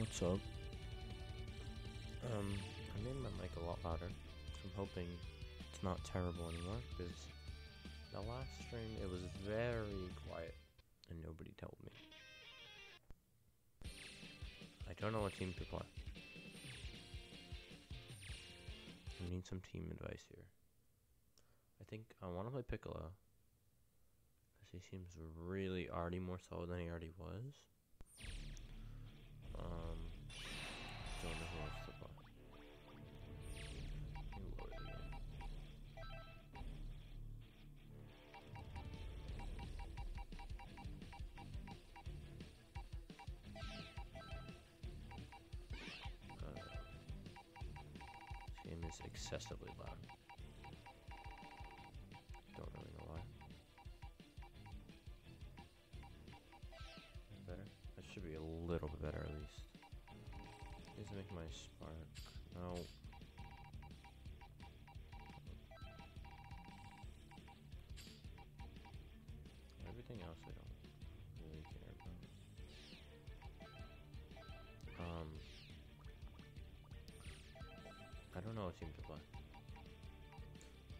What's up? Um, I made my mic a lot louder, so I'm hoping it's not terrible anymore, because the last stream it was very quiet, and nobody told me. I don't know what team to play. I need some team advice here. I think I want to play Piccolo, because he seems really already more solid than he already was. Um, spark. No. Everything else I don't really care about. Um. I don't know what team to play.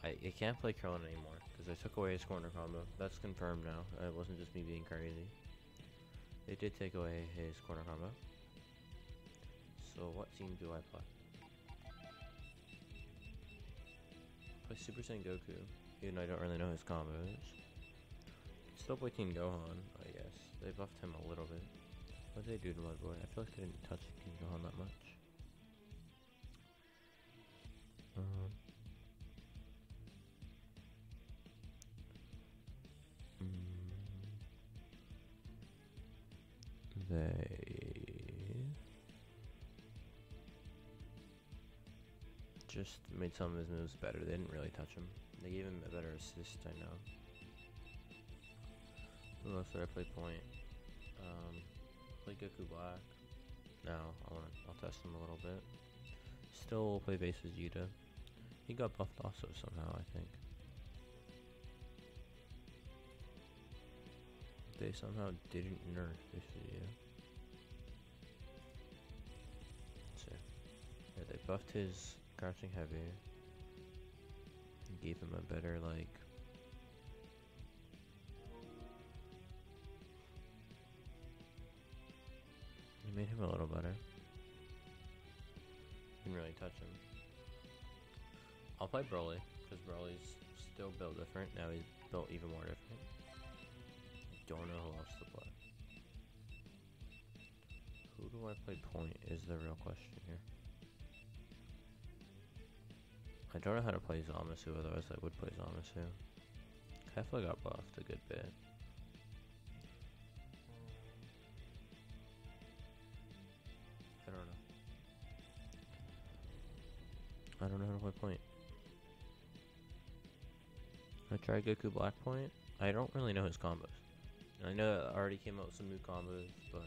I, I can't play Krillin anymore because I took away his corner combo. That's confirmed now. It wasn't just me being crazy. They did take away his corner combo. So what team do I play? Play Super Saiyan Goku, even though I don't really know his combos. Still play Team Gohan, I guess. They buffed him a little bit. What did they do to my boy? I feel like they didn't touch Team Gohan that much. Um, mm, they just made some of his moves better. They didn't really touch him. They gave him a better assist, I know. Who else did I play point? Um, play Goku Black. Now I wanna I'll test him a little bit. Still play base Vegeta. He got buffed also somehow, I think. They somehow didn't nerf this. Let's see. Yeah, they buffed his crouching heavy. and Gave him a better like He made him a little better. Didn't really touch him. I'll play Broly, because Broly's still built different. Now he's built even more different. Don't know who else to play. Who do I play point is the real question here. I don't know how to play Zamasu, otherwise I would play Zamasu. Kefla got buffed a good bit. I don't know. I don't know how to play point. I tried Goku Black Point. I don't really know his combos. I know I already came out with some new combos, but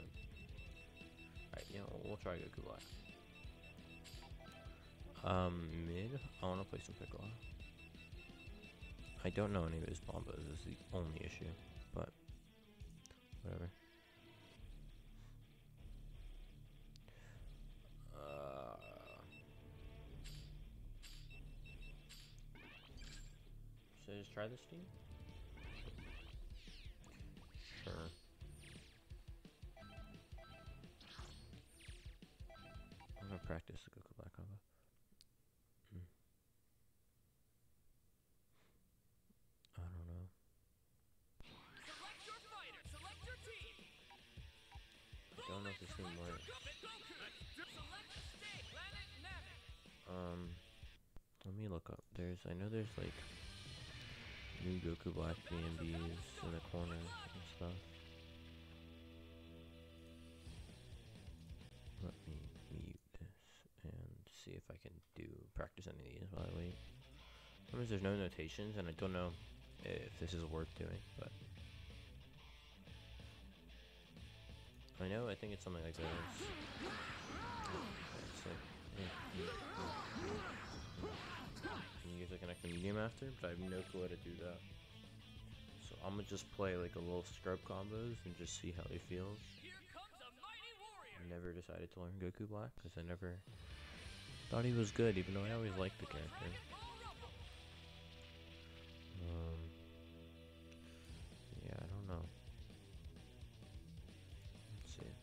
alright, you know, we'll try Goku Black. Um, mid, I want to play some Piccolo. I don't know any of his bombos. Is the only issue, but whatever. Uh, should I just try this team? Sure. I'm gonna practice Goku up. There's, I know there's like new Goku Black BnBs in the corner and stuff. Let me mute this and see if I can do practice any of these while I wait. Sometimes there's no notations, and I don't know if this is worth doing, but I know. I think it's something like this. It's like, and you get to connect the medium after, but I have no clue how to do that. So I'm gonna just play like a little scrub combos and just see how he feels. Here comes a mighty warrior. never decided to learn Goku Black because I never thought he was good, even though I always liked the character. Um, yeah, I don't know. Let's see.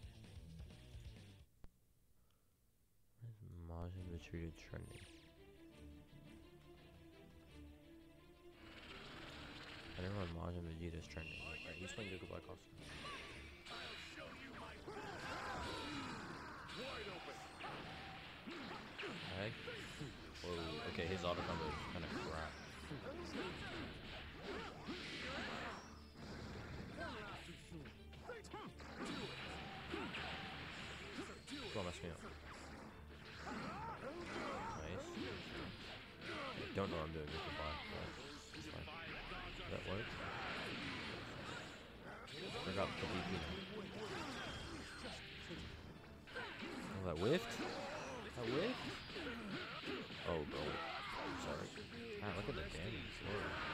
Where's Majin Vegeta trending? Majin Vegeta's trending. Alright, he's playing Goku Black also. Alright. Whoa, okay, his auto combo is kind of crap. Don't mess me up. Nice. I don't know what I'm doing but it's fine. Does that work? Forgot the DP now. Oh, that whiffed? That whiffed? Oh, bro. Sorry. Ah, look at the damage. Whoa.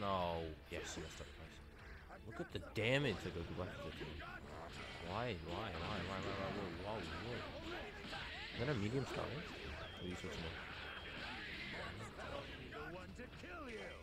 No. Yes, I messed up twice. Look at the damage that Goku Black is taking. Why? Why? Why? Why? Why? Why? Whoa, whoa, whoa. Is that a medium star? Or are you switching it? Let's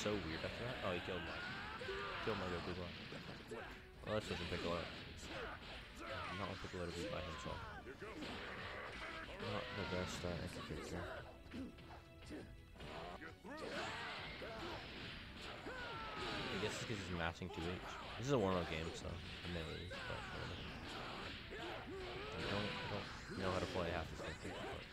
so weird after that? Oh, he killed my. Killed my Goku Black. Well, that's pick a lot. Not want Piccolo to be by himself. Not the best uh, entry. I guess it's because he's matching 2H. This is a one-on game, so I may lose, but. I don't, I don't know how to play half this character,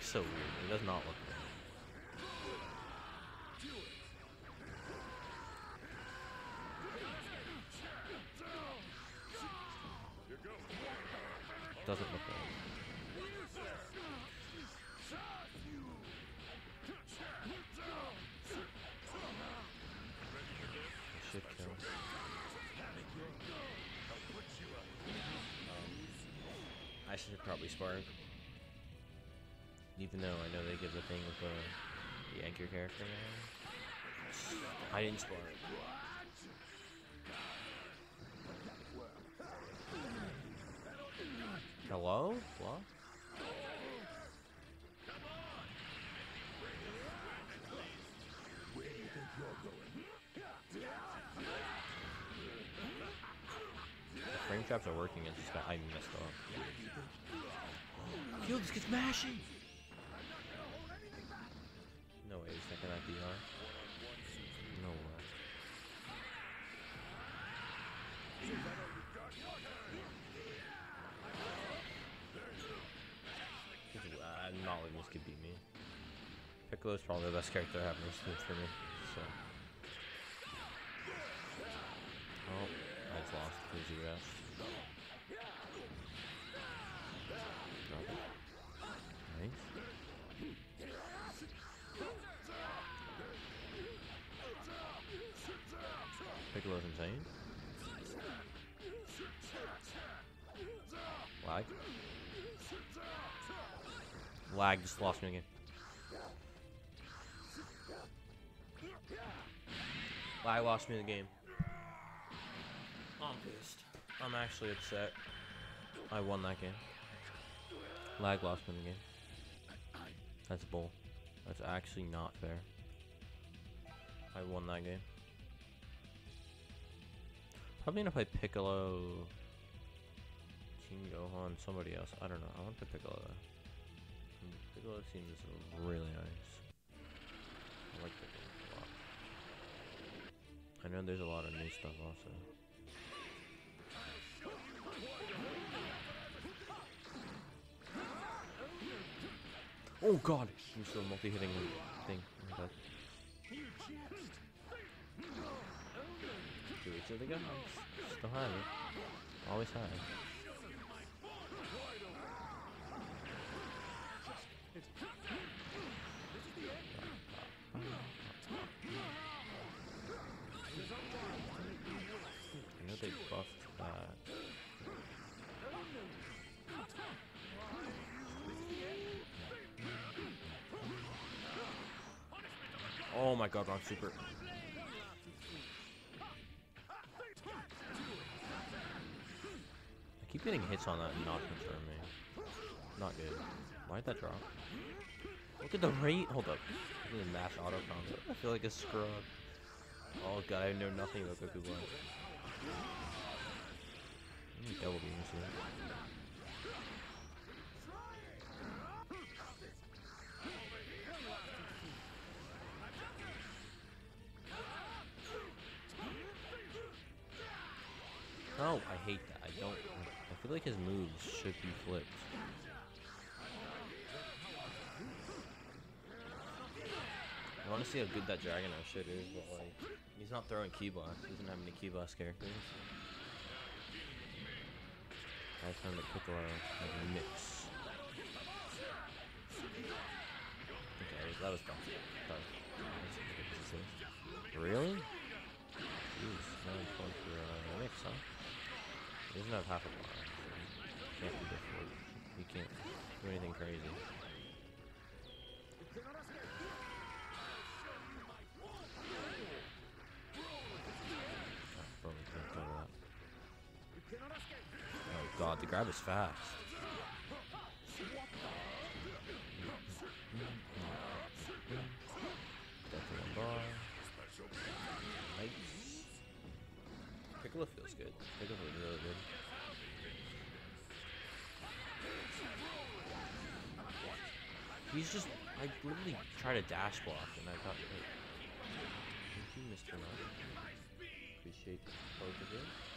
looks so weird. It does not look good. Doesn't look good. Should kill. Um, I should probably spark. Though I know they give the thing with the, the anchor character now. I didn't spark. Hello? What? Frame traps are working, it's just that I messed up. Yo, this gets mashing! Best character I have game for me, so. Oh, I just lost. Nice. Piccolo's insane. Lag. Lag just lost me again. Lag lost me the game. I'm pissed. I'm actually upset. I won that game. Lag lost me the game. That's bull. That's actually not fair. I won that game. Probably gonna play Piccolo, King Gohan, somebody else. I don't know. I want to play Piccolo though. Mm, Piccolo seems really nice. I like Piccolo. I know there's a lot of new stuff also. Oh god! You still multi-hitting thing. Oh. Do each of the guns. Still have it. Always have. I Oh my god, wrong super. I keep getting hits on that and not confirming. Not good. Why'd that drop? Look at the rate. Hold up. Look at the mass auto combo. I feel like a scrub. Oh god, I know nothing about Goku double beam this see how good that Dragonite shit is, but like, he's not throwing ki. He doesn't have any ki blast characters. I found that Piccolo a mix. Okay, that was dumb. Really? Jeez, now I'm going for a mix, huh? He doesn't have half a bar. So can't different. He can't do anything crazy. The grab is fast. Definitely. Piccolo feels good. Piccolo feels really good. He's just, I literally tried to dash block and I got hit. Thank you, Mr. Nutt. Appreciate both of you.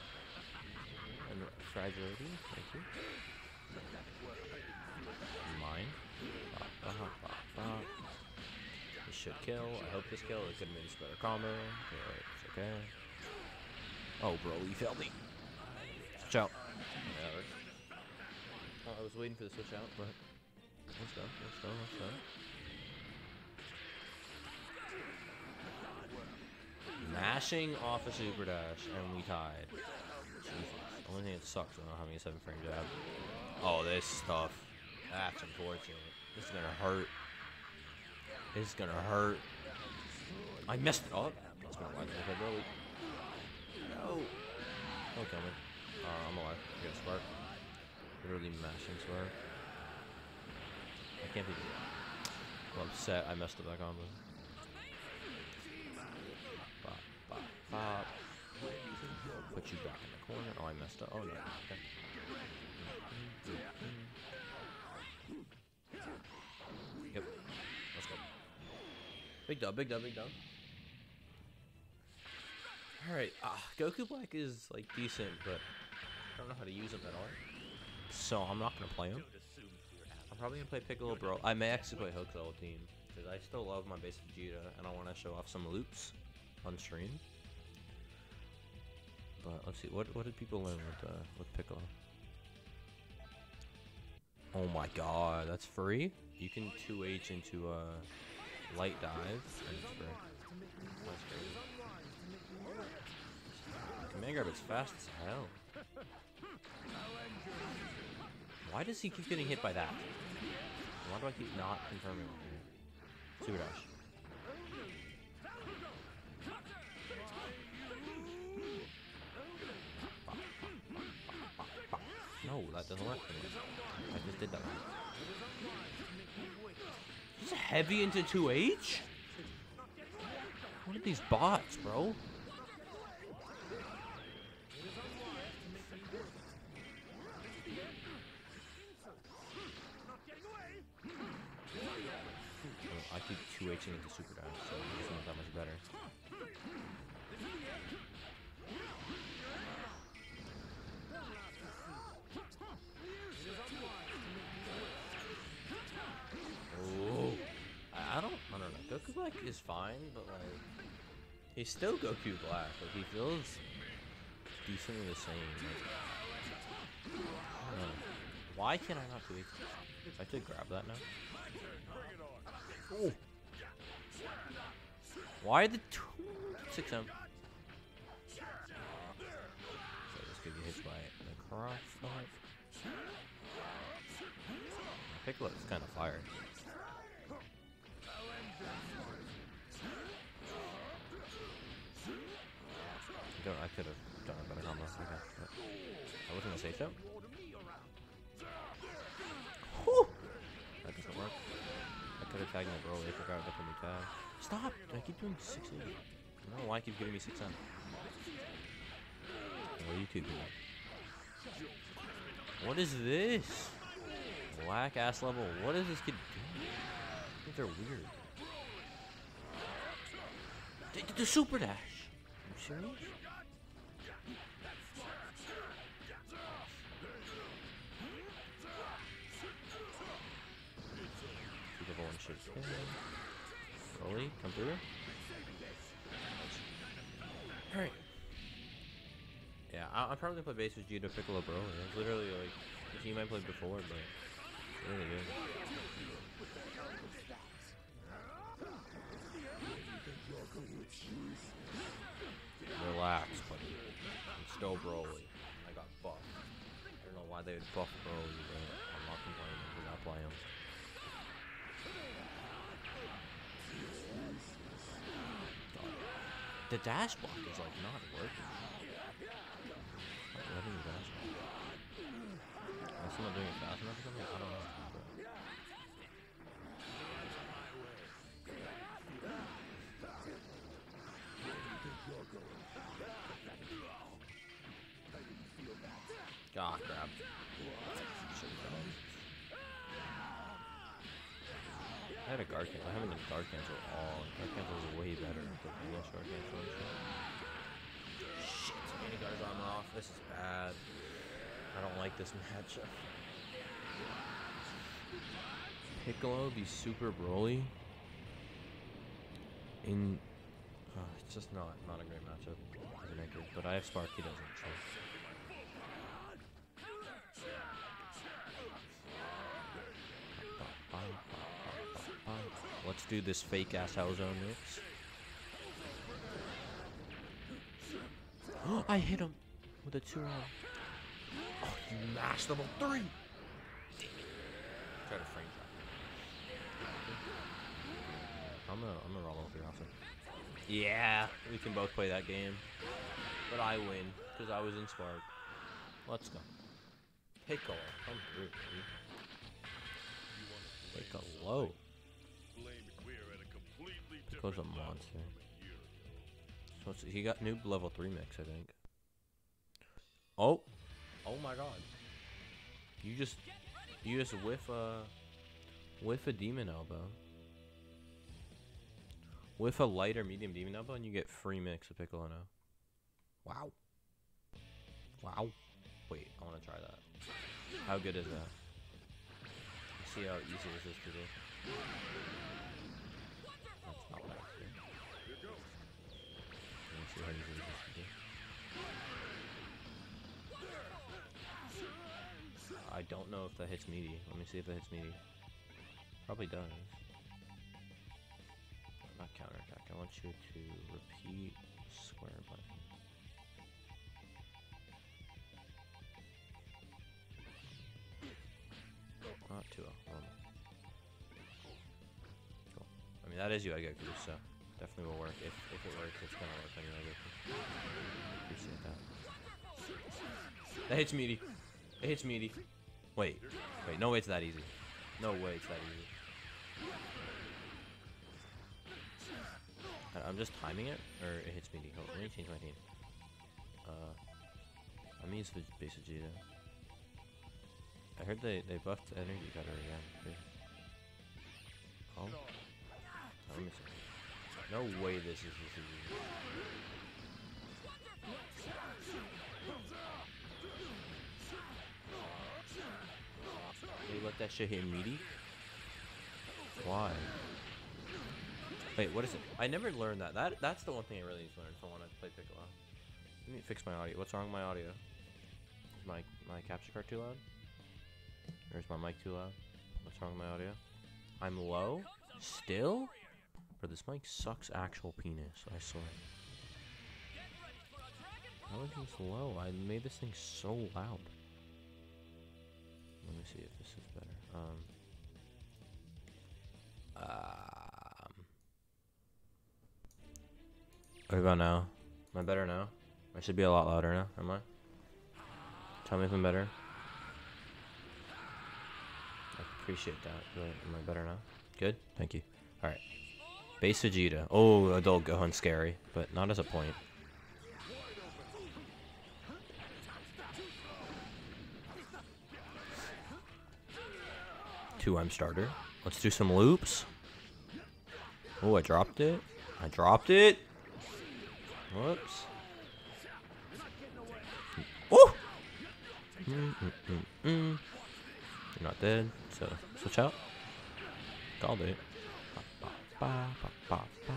And fragility, thank you. Mine. This should kill. I hope this kill. It could have been a better combo. But it's okay. Oh, bro, you failed me. Switch out. Yeah. Oh, I was waiting for the switch out, but let's go. Let's go. Let's go. Mashing off a super dash, and we tied. Only thing that sucks is not having a seven frame jab. Oh, this stuff. That's unfortunate. This is gonna hurt. This is gonna hurt. I messed it up. That's my head, bro. No. Don't kill me. Uh, I'm alive. I got a spark. Literally mashing spark. I can't be. I'm upset. I messed up that combo. Bop, bop, bop. Put you back in the corner. Oh, I messed up. Oh no. Okay. Yep. Let's go. Big dub, big dub, big dub. Alright, uh, Goku Black is like decent, but I don't know how to use him at all. So I'm not gonna play him. I'm probably gonna play Piccolo Bro. I may actually play Hook's old team because I still love my base Vegeta and I want to show off some loops on stream. But let's see, what what did people learn with uh, with Piccolo? Oh my god, that's free? You can 2H into a uh, light dive and it's free. That's crazy. Command grab is fast as hell. Why does he keep getting hit by that? Why do I keep not confirming? Super dash. No, that doesn't work for me. I just did that. He's heavy into 2H? What are these bots, bro? I keep keep 2Hing into super dash, so it doesn't that much better. Goku Black is fine, but like, he's still Goku Black. Like he feels decently the same. Like. Why can I not do it? I could grab that now. Oh. Why the two six M? So this could get hit by the. Piccolo is kind of fired. Don't. I could have done a better combo. Okay, I wasn't gonna say so. Whew. That doesn't work. I could have tagged my bro. I forgot about the new tag. Stop! I keep doing six eight. I don't know why I keep giving me six ten. What are you two doing? What is this? Whack ass level. What is this kid doing? They're weird. They did the super dash. Are you serious? Super Bowl and come through. Alright. Yeah, I I'm probably play base with Judo Piccolo Broly. It's literally like the team I played before, but really good. Relax, buddy. I'm still Broly. I got buffed. I don't know why they would buff Broly, but I'm not complaining because I play him. The dash block is like not working. Letting the dash block. I'm not doing it fast enough or something. I don't know. I had a guard cancel. I haven't done guard cancel at all. Dark cancel is way better than guard cancel and shit. Shit, many guards armor off. This is bad. I don't like this matchup. Piccolo be super Broly. In, uh, it's just not not a great matchup as an anchor. But I have Spark. He doesn't. So. Let's do this fake ass Hell Zone mix. I hit him with a two round. Oh, you mashed level three. Try to frame trap. I'm gonna I'm gonna roll over here also. Yeah, we can both play that game, but I win because I was in Spark. Let's go. Piccolo, come through, baby. Piccolo. Piccolo's a monster. So he got new level three mix, I think. Oh, oh my God! You just, you just whiff a, whiff a demon elbow. With a light or medium demon elbow, and you get free mix of Piccolo now. Wow. Wow. Wait, I want to try that. How good is that? See how easy this is to do. That's not what I was doing. Let me see how easy this is to do. I don't know if that hits meaty. Let me see if that hits meaty. Probably does. Not counterattack. I want you to repeat square button. Not 2 -0. Mean, that is you, I Goku, so definitely will work. If, if it works, it's gonna work on you, I Goku. Appreciate that. That hits meaty. It hits meaty. Wait. Wait, no way it's that easy. No way it's that easy. I- I'm just timing it, or it hits meaty. Hold, let me change my team. Uh, I'm gonna use Veg- base Vegeta. I heard they, they buffed energy cutter again. Too. Oh. No way this is the season. They let that shit hit meaty? Why? Wait, what is it? I never learned that. That that's the one thing I really need to learn if I want to play Piccolo. Let me fix my audio. What's wrong with my audio? Is my my capture card too loud? Or is my mic too loud? What's wrong with my audio? I'm low? Still? This mic sucks actual penis, I swear. How is this low? I made this thing so loud. Let me see if this is better. Um. Um. What about now? Am I better now? I should be a lot louder now, am I? Tell me if I'm better. I appreciate that, but am I better now? Good? Thank you. Alright. Base Vegeta. Oh, adult Gohan scary, but not as a point. Two M starter. Let's do some loops. Oh, I dropped it. I dropped it. Whoops. Oh! Mm, mm, mm, mm. You're not dead, so switch out. Called it. Ba, ba, ba, ba.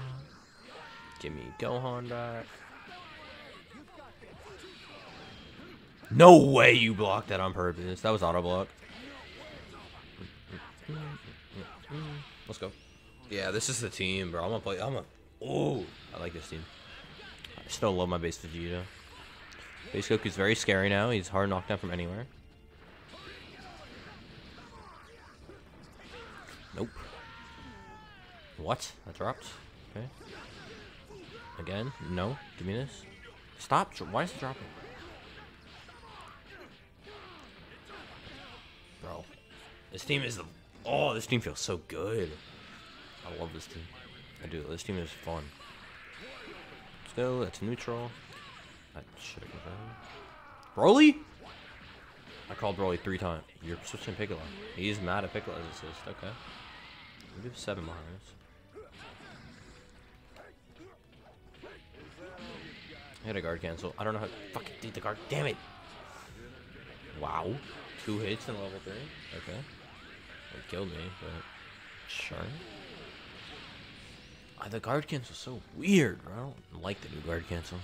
Give me Gohan back. No way you blocked that on purpose. That was auto block. Let's go. Yeah, this is the team, bro. I'm gonna play. I'm gonna. Oh, I like this team. I still love my base Vegeta. Base Goku's very scary now. He's hard knocked down from anywhere. Nope. What? That dropped. Okay. Again? No. Give me this. Stop. Why is it dropping? Bro. This team is the. Oh, this team feels so good. I love this team. I do. This team is fun. Go. That's neutral. That should have been Broly? I called Broly three times. You're switching Piccolo. He's mad at Piccolo's assist. Okay. We have seven behind I had a guard cancel. I don't know how to fucking beat the guard. Damn it. Wow. Two hits in level three. Okay. It killed me, but sure. Uh, the guard cancel's so weird. I don't like the new guard cancel.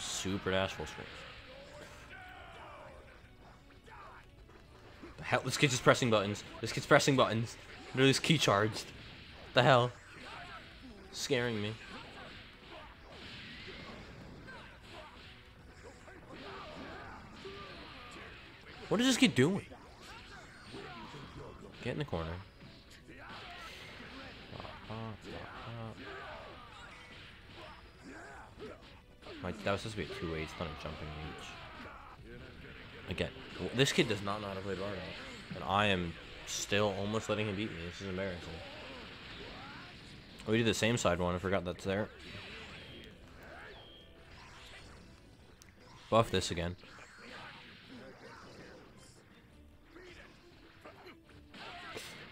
Super dash full screen. The hell? This kid's just pressing buttons. This kid's pressing buttons. Literally, ki charged. The hell? Scaring me. What is this kid doing? Get in the corner. My, that was supposed to be a two-way. It's not a jumping reach. Again, this kid does not know how to play Bardock. And I am still almost letting him beat me. This is embarrassing. Oh, we did the same side one. I forgot that's there. Buff this again.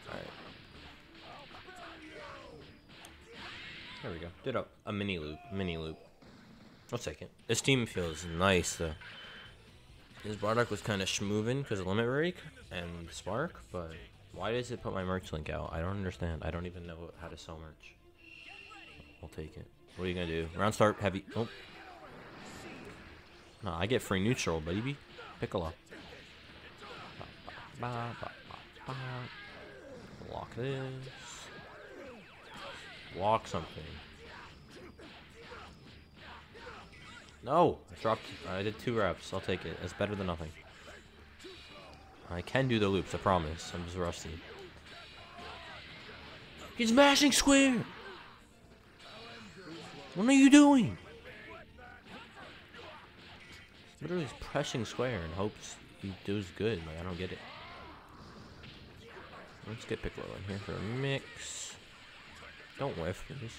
Alright. There we go. Did a, a mini loop. Mini loop. I'll take it. This team feels nice though. His Bardock was kind of schmoving because of Limit Break and Spark, but why does it put my merch link out? I don't understand. I don't even know how to sell merch. I'll take it. What are you gonna do? Round start heavy. Oh. No, I get free neutral, baby. Piccolo. Ba, ba, ba. Lock this. Walk something. No, I dropped. I did two reps. I'll take it. It's better than nothing. I can do the loops. I promise. I'm just rusty. He's mashing square. What are you doing? Literally he's pressing square in hopes he does good. Like I don't get it. Let's get Piccolo in here for a mix. Don't whiff, please.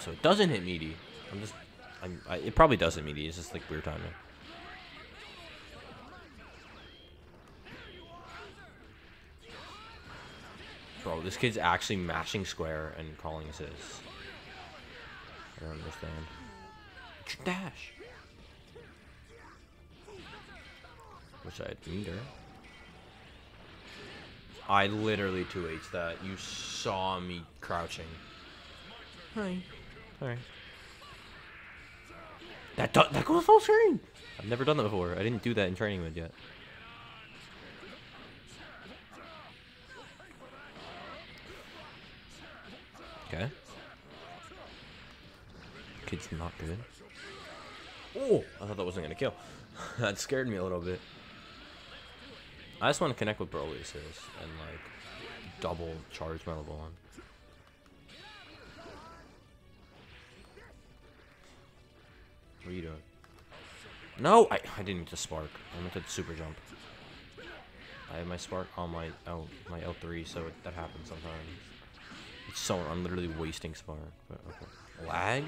So it doesn't hit meaty. I'm just, I'm, I, it probably doesn't meaty. It's just like weird timing. Bro, this kid's actually mashing square and calling assists. I don't understand. Dash. Wish I had meter. I literally 2H that. You saw me crouching. Hi. Alright. That that goes full screen! I've never done that before. I didn't do that in training mode yet. Okay. Kid's not good. Oh, I thought that wasn't gonna kill. that scared me a little bit. I just want to connect with Broly's and like double charge my level one. What are you doing? No, I, I didn't just spark. I meant to super jump. I have my spark on my L my L3, so it, that happens sometimes. So I'm literally wasting spark. But okay. Lag?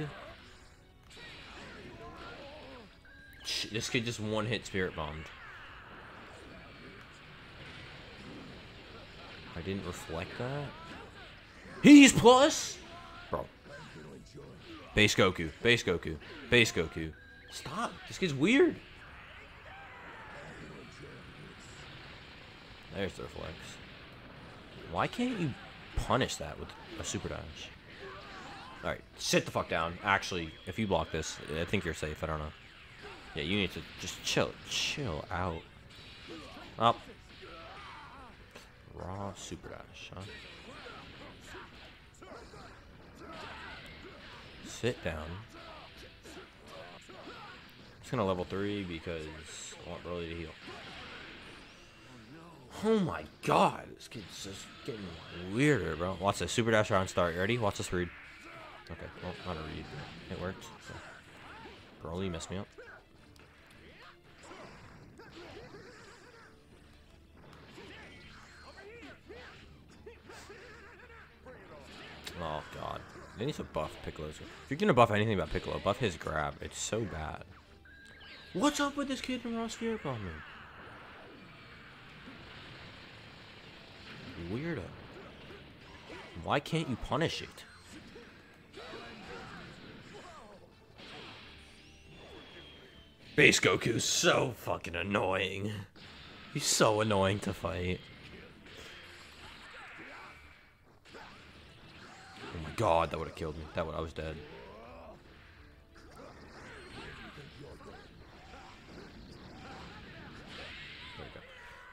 This kid just one hit spirit bombed. I didn't reflect that. He's plus, bro. Base Goku, base Goku, base Goku. Stop. This kid's weird. There's the reflex. Why can't you punish that with a super dash? Alright, sit the fuck down. Actually, if you block this, I think you're safe. I don't know. Yeah, you need to just chill. Chill out. Up. Raw super dash, huh? Sit down. Just gonna level 3 because I want Broly to heal. Oh my god, this kid's just getting weirder, bro. Watch this. Super dash around start. You ready? Watch this read. Okay, well, not a read. It worked. So. Broly messed me up. Oh god. They need to buff Piccolo's. If you're gonna buff anything about Piccolo, buff his grab. It's so bad. What's up with this kid in Raw Spirit Bombing? Weirdo. Why can't you punish it? Base Goku's so fucking annoying. He's so annoying to fight. Oh my god, that would have killed me. That would I was dead.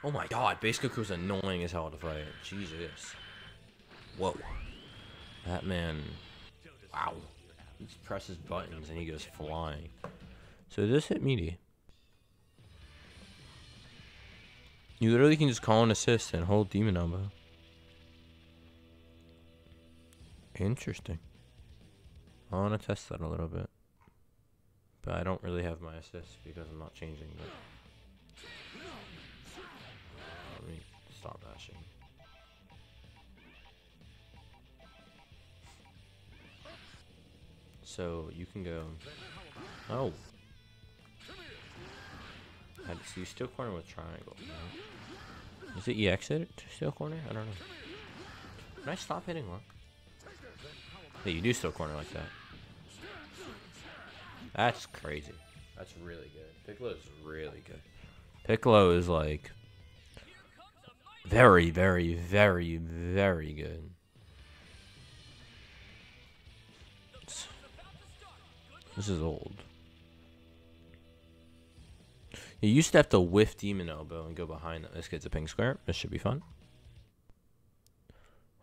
Oh my god, Base Goku's annoying as hell to fight. Jesus. Whoa. That man. Wow. He just presses buttons and he goes flying. So this hit meaty. You literally can just call an assist and hold demon elbow. Interesting. I want to test that a little bit. But I don't really have my assist because I'm not changing but stop bashing. So you can go. Oh. To see steal corner with triangle. Is it EX it steal corner? I don't know. Can I stop hitting lock? Yeah, you do steal corner like that. That's crazy. That's really good. Piccolo is really good. Piccolo is like very, very, very, very good. This is old. You used to have to whiff Demon Elbow and go behind that. This gets a pink square. This should be fun.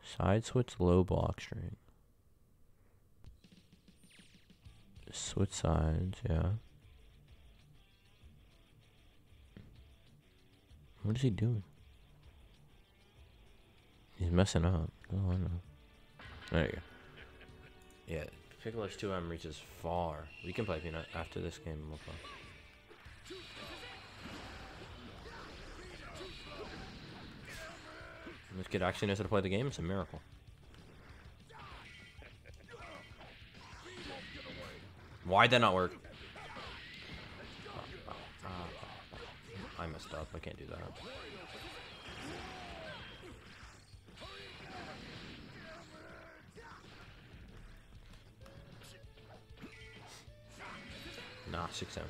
Side switch low block string. Switch sides, yeah. What is he doing? He's messing up. Oh, I know. There you go. Yeah, Piccolo's 2M reaches far. We can play Peanut after this game. We'll play. This kid actually knows how to play the game. It's a miracle. Why'd that not work? I messed up. I can't do that. Six M.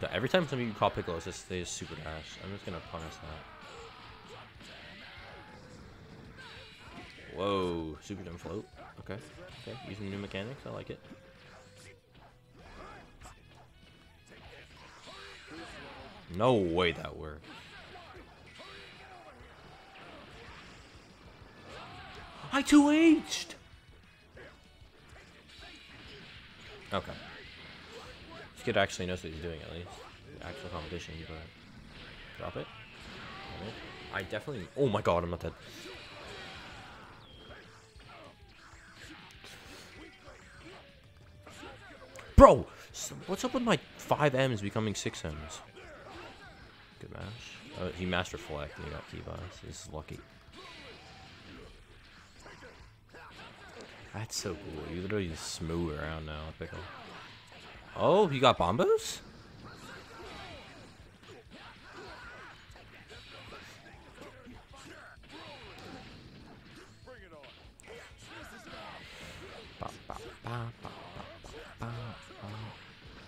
Yeah, every time somebody you call Piccolo just they just super dash. I'm just gonna punish that. Whoa, super jump float. Okay, okay, using new mechanics, I like it. No way that worked. I 2H'd! Okay. This kid actually knows what he's doing at least. Actual competition, but drop it. I definitely. Oh my god, I'm not dead. Bro, what's up with my five M's becoming six M's? Good mash. Oh, he master flex and he got ki. This is lucky. That's so cool. You literally just smooth around now, Pickle. Oh, you got bombos?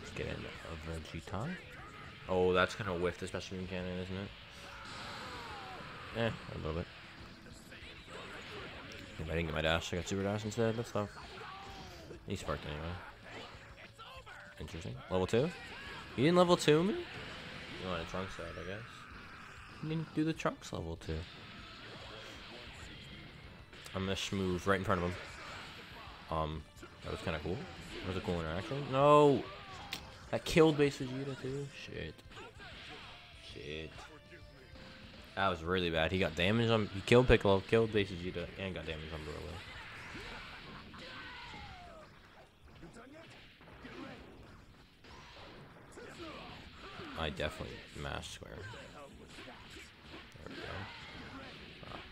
Let's get in a Vegeta. Oh, that's kind of the special beam cannon, isn't it? Eh, a little bit. I didn't get my dash, I got super dash instead. That's tough. He sparked anyway. Interesting. Level 2? You didn't level 2 me? You want a trunks out, I guess. You didn't do the trunks level 2. I'm gonna schmooze right in front of him. Um, that was kind of cool. That was a cool interaction. No! That killed base Vegeta too? Shit. Shit. That was really bad. He got damage on. He killed Piccolo, killed base Vegeta, and got damage on Broly. I definitely mashed square. There we go.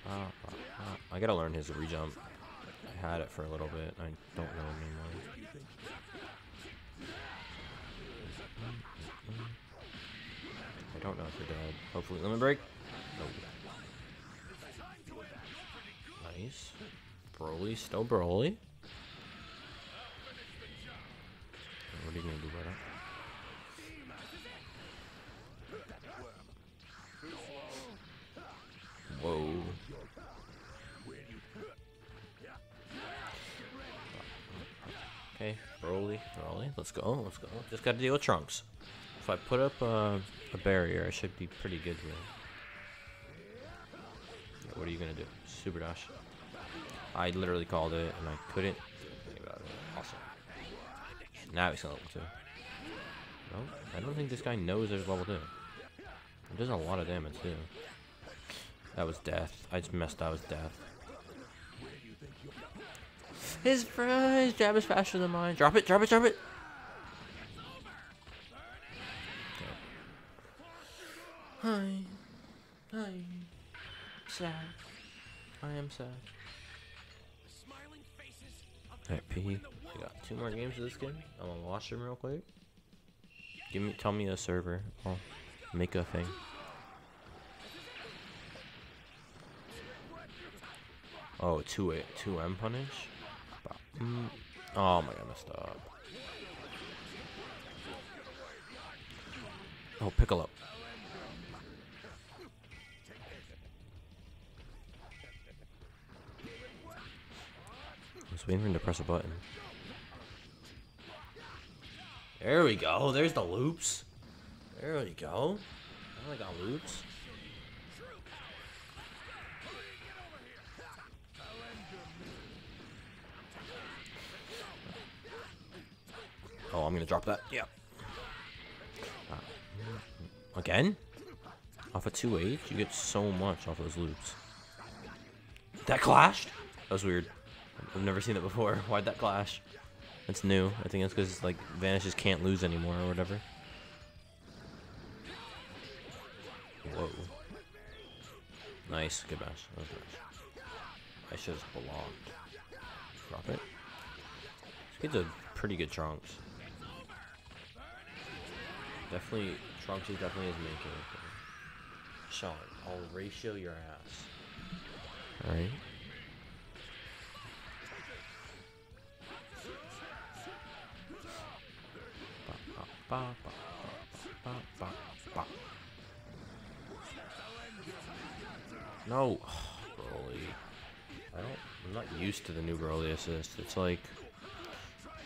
Ah, ah, ah. I gotta learn his rejump. I had it for a little bit. I don't know anymore. I don't know if you're dead. Hopefully, limit break. Nice. Broly, still Broly. What are you gonna do about it? Whoa. Okay, Broly, Broly, let's go, let's go. Just gotta deal with Trunks. If I put up a barrier, I should be pretty good with Yeah, what are you gonna do? Super dash. I literally called it, and I couldn't anything about it. Awesome. Now he's level 2. No, I don't think this guy knows there's level 2. It does a lot of damage, too. That was death. I just messed up. That was death. His, fr- his jab is faster than mine. Drop it, drop it, drop it. Hi. Hi. Sad. I am sad. Alright, P. I got two more games of this game. I'm gonna watch them real quick. Give me, tell me a server. I'll make a thing. Oh, two A, two M punish. Mm. Oh my god, messed up. Oh, Piccolo. I was waiting to press a button. There we go. There's the loops. There we go. I got loops. Oh, I'm gonna drop that. Yeah. Uh, again? Off a 2H? You get so much off those loops. That clashed? That was weird. I've never seen it before. Why'd that clash? That's new. I think that's because it's like vanishes can't lose anymore or whatever. Whoa. Nice. Good bash. That. I should have blocked. Drop it. Kid's a pretty good Trunks. Definitely, Trunks is definitely his main character. Sean, I'll ratio your ass. Alright. Ba, ba, ba, ba, ba. No, Broly. I don't. I'm not used to the new Broly assist. It's like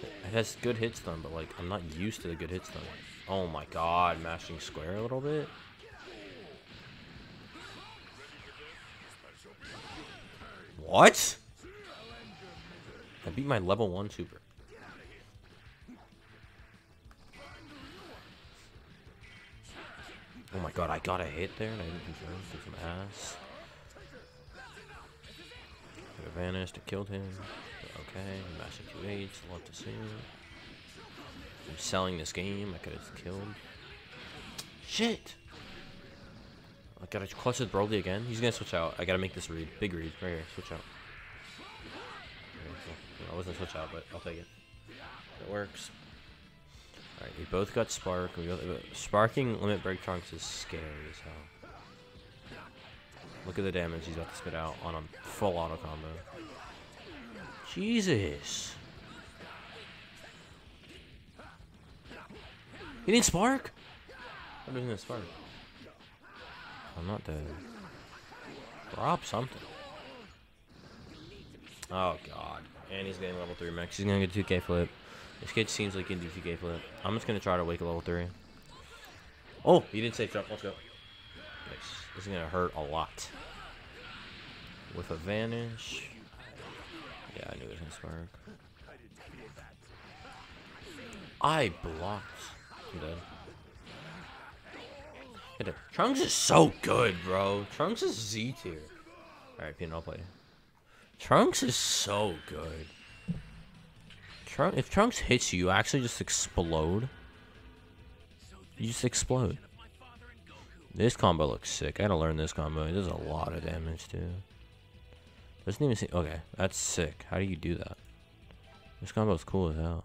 it has good hit stun, but like I'm not used to the good hit stun. Oh my god, mashing square a little bit. What? I beat my level one super. Oh my god, I got a hit there and I didn't confirm. Took some ass. Could have vanished, it killed him. Okay, mashing 2H, love to see. I'm selling this game, I could have killed. Shit! I gotta clutch with Broly again. He's gonna switch out. I gotta make this read. Big read. Right here. Switch out. Okay, cool. I wasn't switch out, but I'll take it. It works. Alright, we both got Spark. Got, uh, sparking Limit Break Trunks is scary as hell. Look at the damage he's about to spit out on a full auto combo. Jesus. He didn't spark? Spark? I'm not dead. Drop something. Oh god. And he's getting level 3 max. He's gonna get 2k flip. This kid seems like he can do 2k flip. I'm just gonna try to wake a level 3. Oh, he didn't save jump. Let's go. Nice. This is gonna hurt a lot. With a vanish. Yeah, I knew it was gonna spark. I blocked. I'm dead. Trunks is so good, bro. Trunks is Z tier. Alright, Pino, I'll play. Trunks is so good. If Trunks hits you, you actually just explode. You just explode. This combo looks sick. I gotta learn this combo. It does a lot of damage too. Doesn't even see. Okay, that's sick. How do you do that? This combo is cool as hell.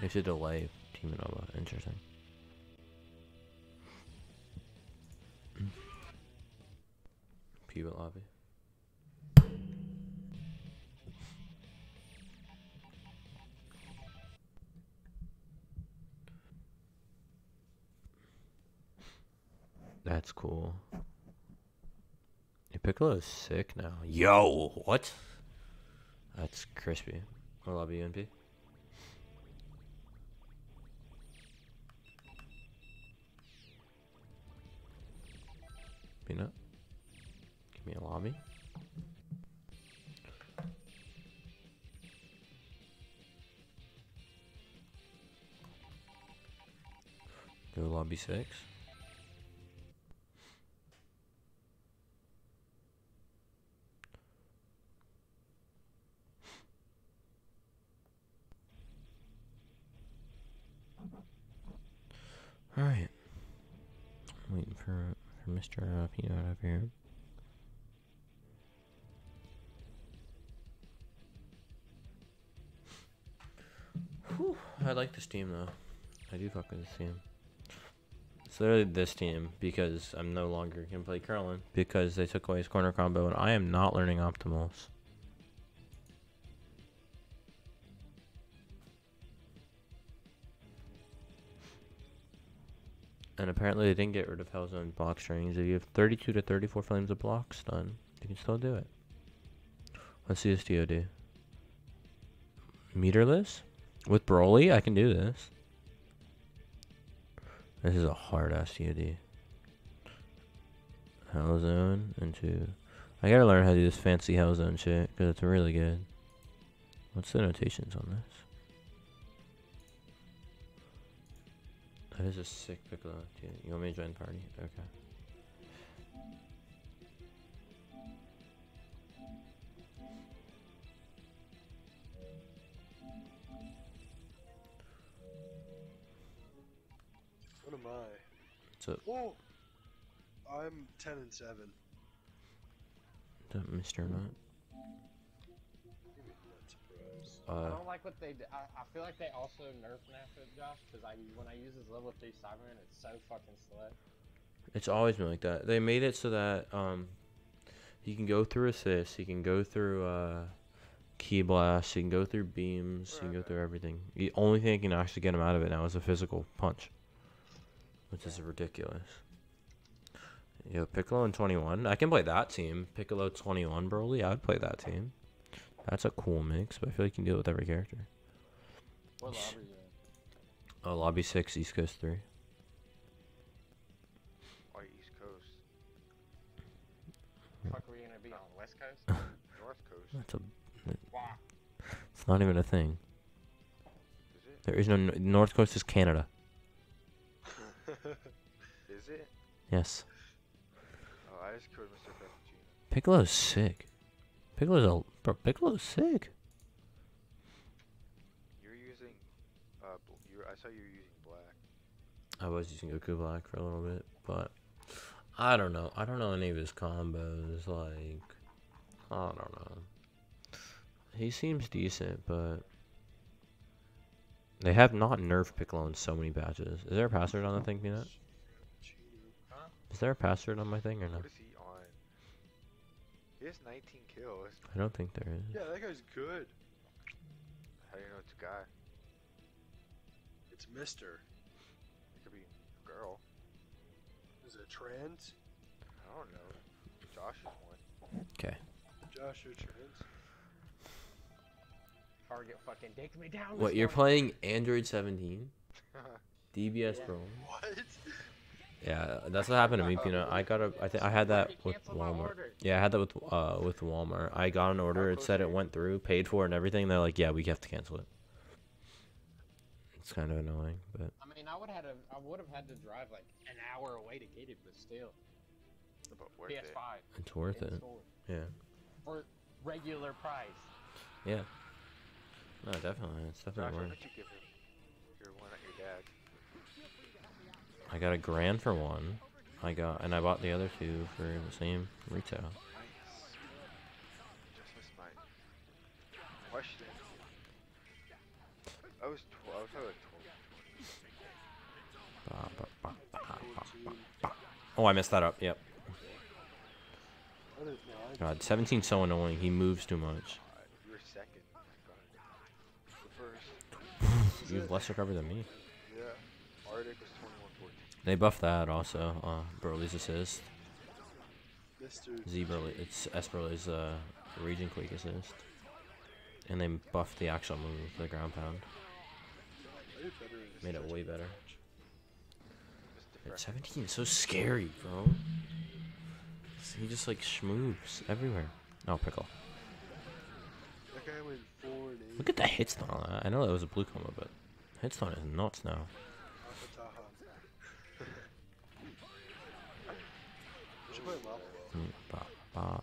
Have to delay Team Nova. Interesting. Lobby. That's cool. Your Piccolo is sick now. Yo, what? That's crispy. I love you, NP. Peanut. Give me a lobby. Go lobby six. All right. I'm Waiting for for Mr. Uh, Peanut over here. Whew, I like this team though. I do fuck with this team. It's literally this team because I'm no longer can play Krillin because they took away his corner combo and I am not learning optimals. And apparently they didn't get rid of Hellzone block strings. If you have 32 to 34 frames of blocks done, you can still do it. Let's see this DOD. Meterless? With Broly, I can do this. This is a hard ass DOD. Hellzone into... I gotta learn how to do this fancy Hellzone shit, because it's really good. What's the notations on this? That is a sick Piccolo. Do you, want me to join the party? Okay. What am I? So, Oh, I'm ten and seven. the Mr. Not surprised. I Uh, don't like what they. I feel like they also nerf nerfed it, Josh, because I when I use his level three Cyberman, it's so fucking slow. it's always been like that. They made it so that um, he can go through assists. He can go through uh, Ki blast. He can go through beams. He can go through everything. The only thing that can actually get him out of it now is a physical punch, which is ridiculous. Yo, Piccolo and 21. I can play that team. Piccolo 21 Broly. I would play that team. That's a cool mix, but I feel like you can deal with every character. What lobby in? Oh, lobby six, East Coast three. Why East Coast? Fuck, are we gonna be on West Coast? North Coast. That's a. It's not even a thing. Is it? There is no North Coast is Canada. Is it? Yes. Oh, I just killed Mr. Frappuccino. Piccolo's sick. Piccolo's a bro. Piccolo's sick. You were using, uh, you were, I saw you were using black. I was using Goku Black for a little bit, but I don't know. I don't know any of his combos. Like, I don't know. He seems decent, but they have not nerfed Piccolo in so many patches. Is there a password on the thing, Peanut? Cheater. Is there a password on my thing or no? What is he has 19 kills. I don't think there is. Yeah, that guy's good. How do you know it's a guy? It's Mister. It could be a girl. Is it trans? I don't know. Josh is one. Okay. Josh, you're trans. Target fucking dicked me down. What you're morning. playing Android 17? DBS Yeah. Pro. What? Yeah, that's what happened to me, Peanut. I got a. I think I had that with Walmart. Yeah, I had that with uh with Walmart. I got an order. It said it went through, paid for, and everything. They're like, yeah, we have to cancel it. It's kind of annoying, but I mean, I would have had to, I would have had to drive like an hour away to get it, but still. But worth. PS5 it's worth it. store Yeah. for regular price. Yeah. No, definitely. It's definitely how worth. much you give him? Your one at your dad. I got a grand for one. I got and I bought the other two for the same retail. Just missed my question. I was 12. I was like 12. Ba, ba, ba, ba, ba, ba. 14. Oh, I messed that up. Yep. I didn't know. I God, 17 so annoying. He moves too much. You were second. The first. You have less recovery than me. They buffed that also. Uh, Broly's assist. Z Broly. It's S Broly's uh, Region Quake assist. And they buffed the actual move, the ground pound. I did better in this Made it way better. At 17 is so scary, bro. He just like schmoops everywhere. Oh, pickle. That guy went four and eight. Look at the hit stun on that. I know that was a blue combo, but hit stun is nuts now. Ba.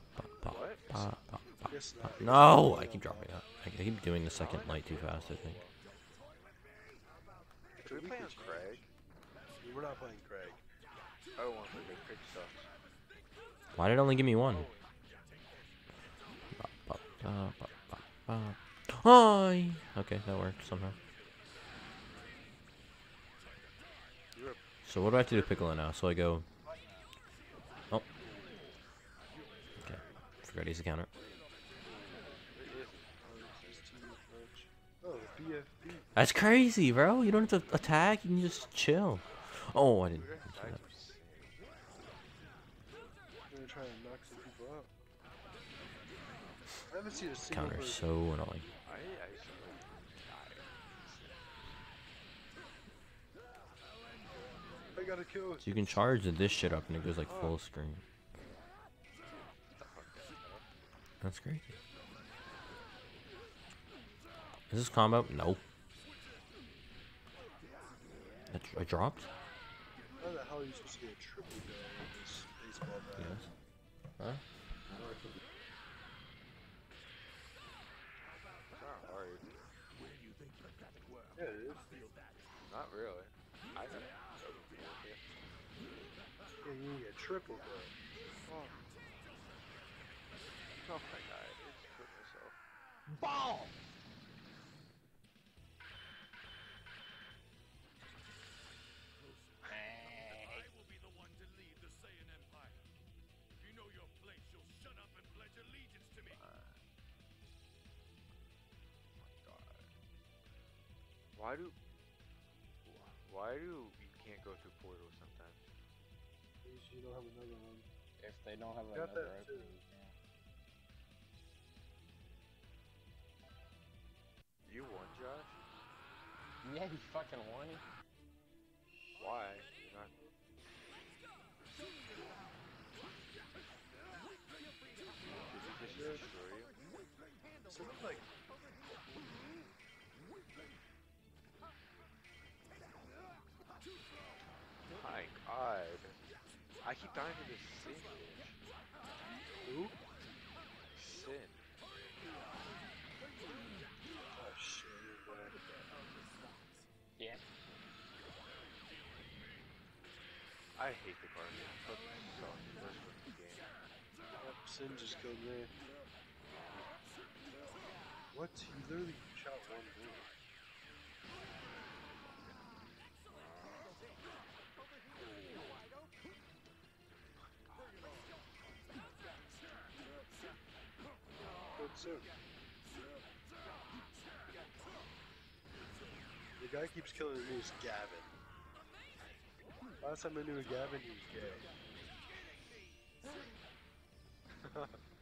Guess not. No, I keep dropping out. I I keep doing the second light too fast. I think. Should we play on Craig? We're not playing Craig. I don't want to play Craig. Craig sucks. Why did it only give me one? Hi. Okay, that worked somehow. So what do I have to do to Piccolo now? So I go. Oh. Okay. Forgot he's a counter. That's crazy, bro. You don't have to attack. You can just chill. Oh, I didn't. Counter so annoying. So you can charge this shit up and it goes like full screen. That's crazy. Is this combo? No. I, dr- I dropped? How the hell are you supposed to get a triple go with this baseball bat? Yes. Huh? It's not hard. Yeah, it is. Not really. I know. Yeah, you need a triple go. Oh, Oh my god, I just killed myself. Ball! I will be the one to lead the Saiyan Empire. If you know your place, you'll shut up and pledge allegiance to me. Uh, oh my god. Why do... Why do you can't go through portals sometimes? You don't have another one. If they don't have you another one. You can't. You won, Josh. Yeah, you fucking won. Why? You're not. Did he just destroy you? So it's like My God. I keep dying to this sin I hate the game. Fucking sucks. Worst in the game. Yep, Sin just killed me. What? He literally shot one bullet. What's up? The guy keeps killing me is Gavin. Last time I knew a Gavin, he was gay.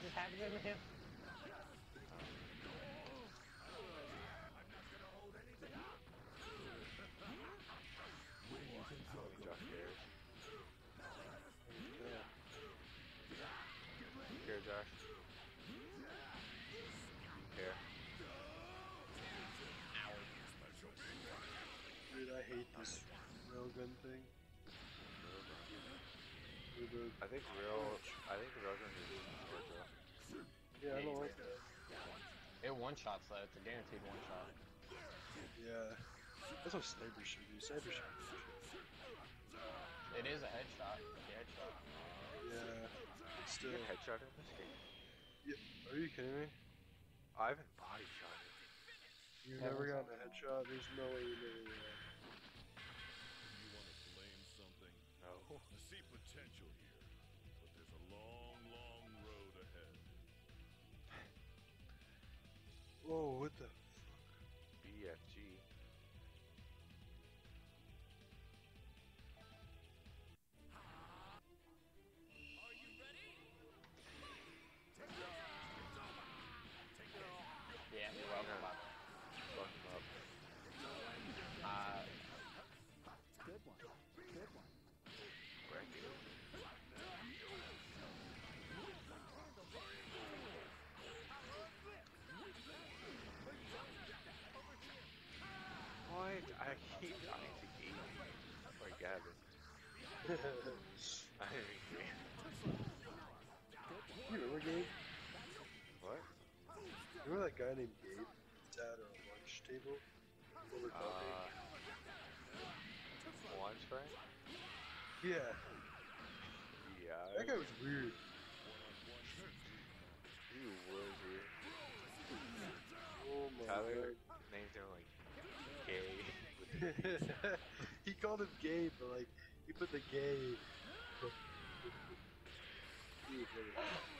What just happened to him? Josh cares. Yeah. You Josh? You care? Dude, I hate this railgun thing. I think real. I think the railgun is more though. Yeah, I don't like that. It one shots though. It's a guaranteed one shot. Yeah. That's what sniper should do. Sniper should do. It is a headshot. It's a headshot. Yeah. But You still. get headshot in this game? Are you kidding me? I haven't body shot it. You've Yeah, never got a headshot? There's no way you never will. You want to blame something? No. I see potential Whoa, what the? You remember that guy named Gabe? At our lunch table over Uh. Juan's friend? yeah, Yeah. that guy was weird. You was here. Oh my Tyler named him like gay. god. he called him Gabe, but like he put the gay.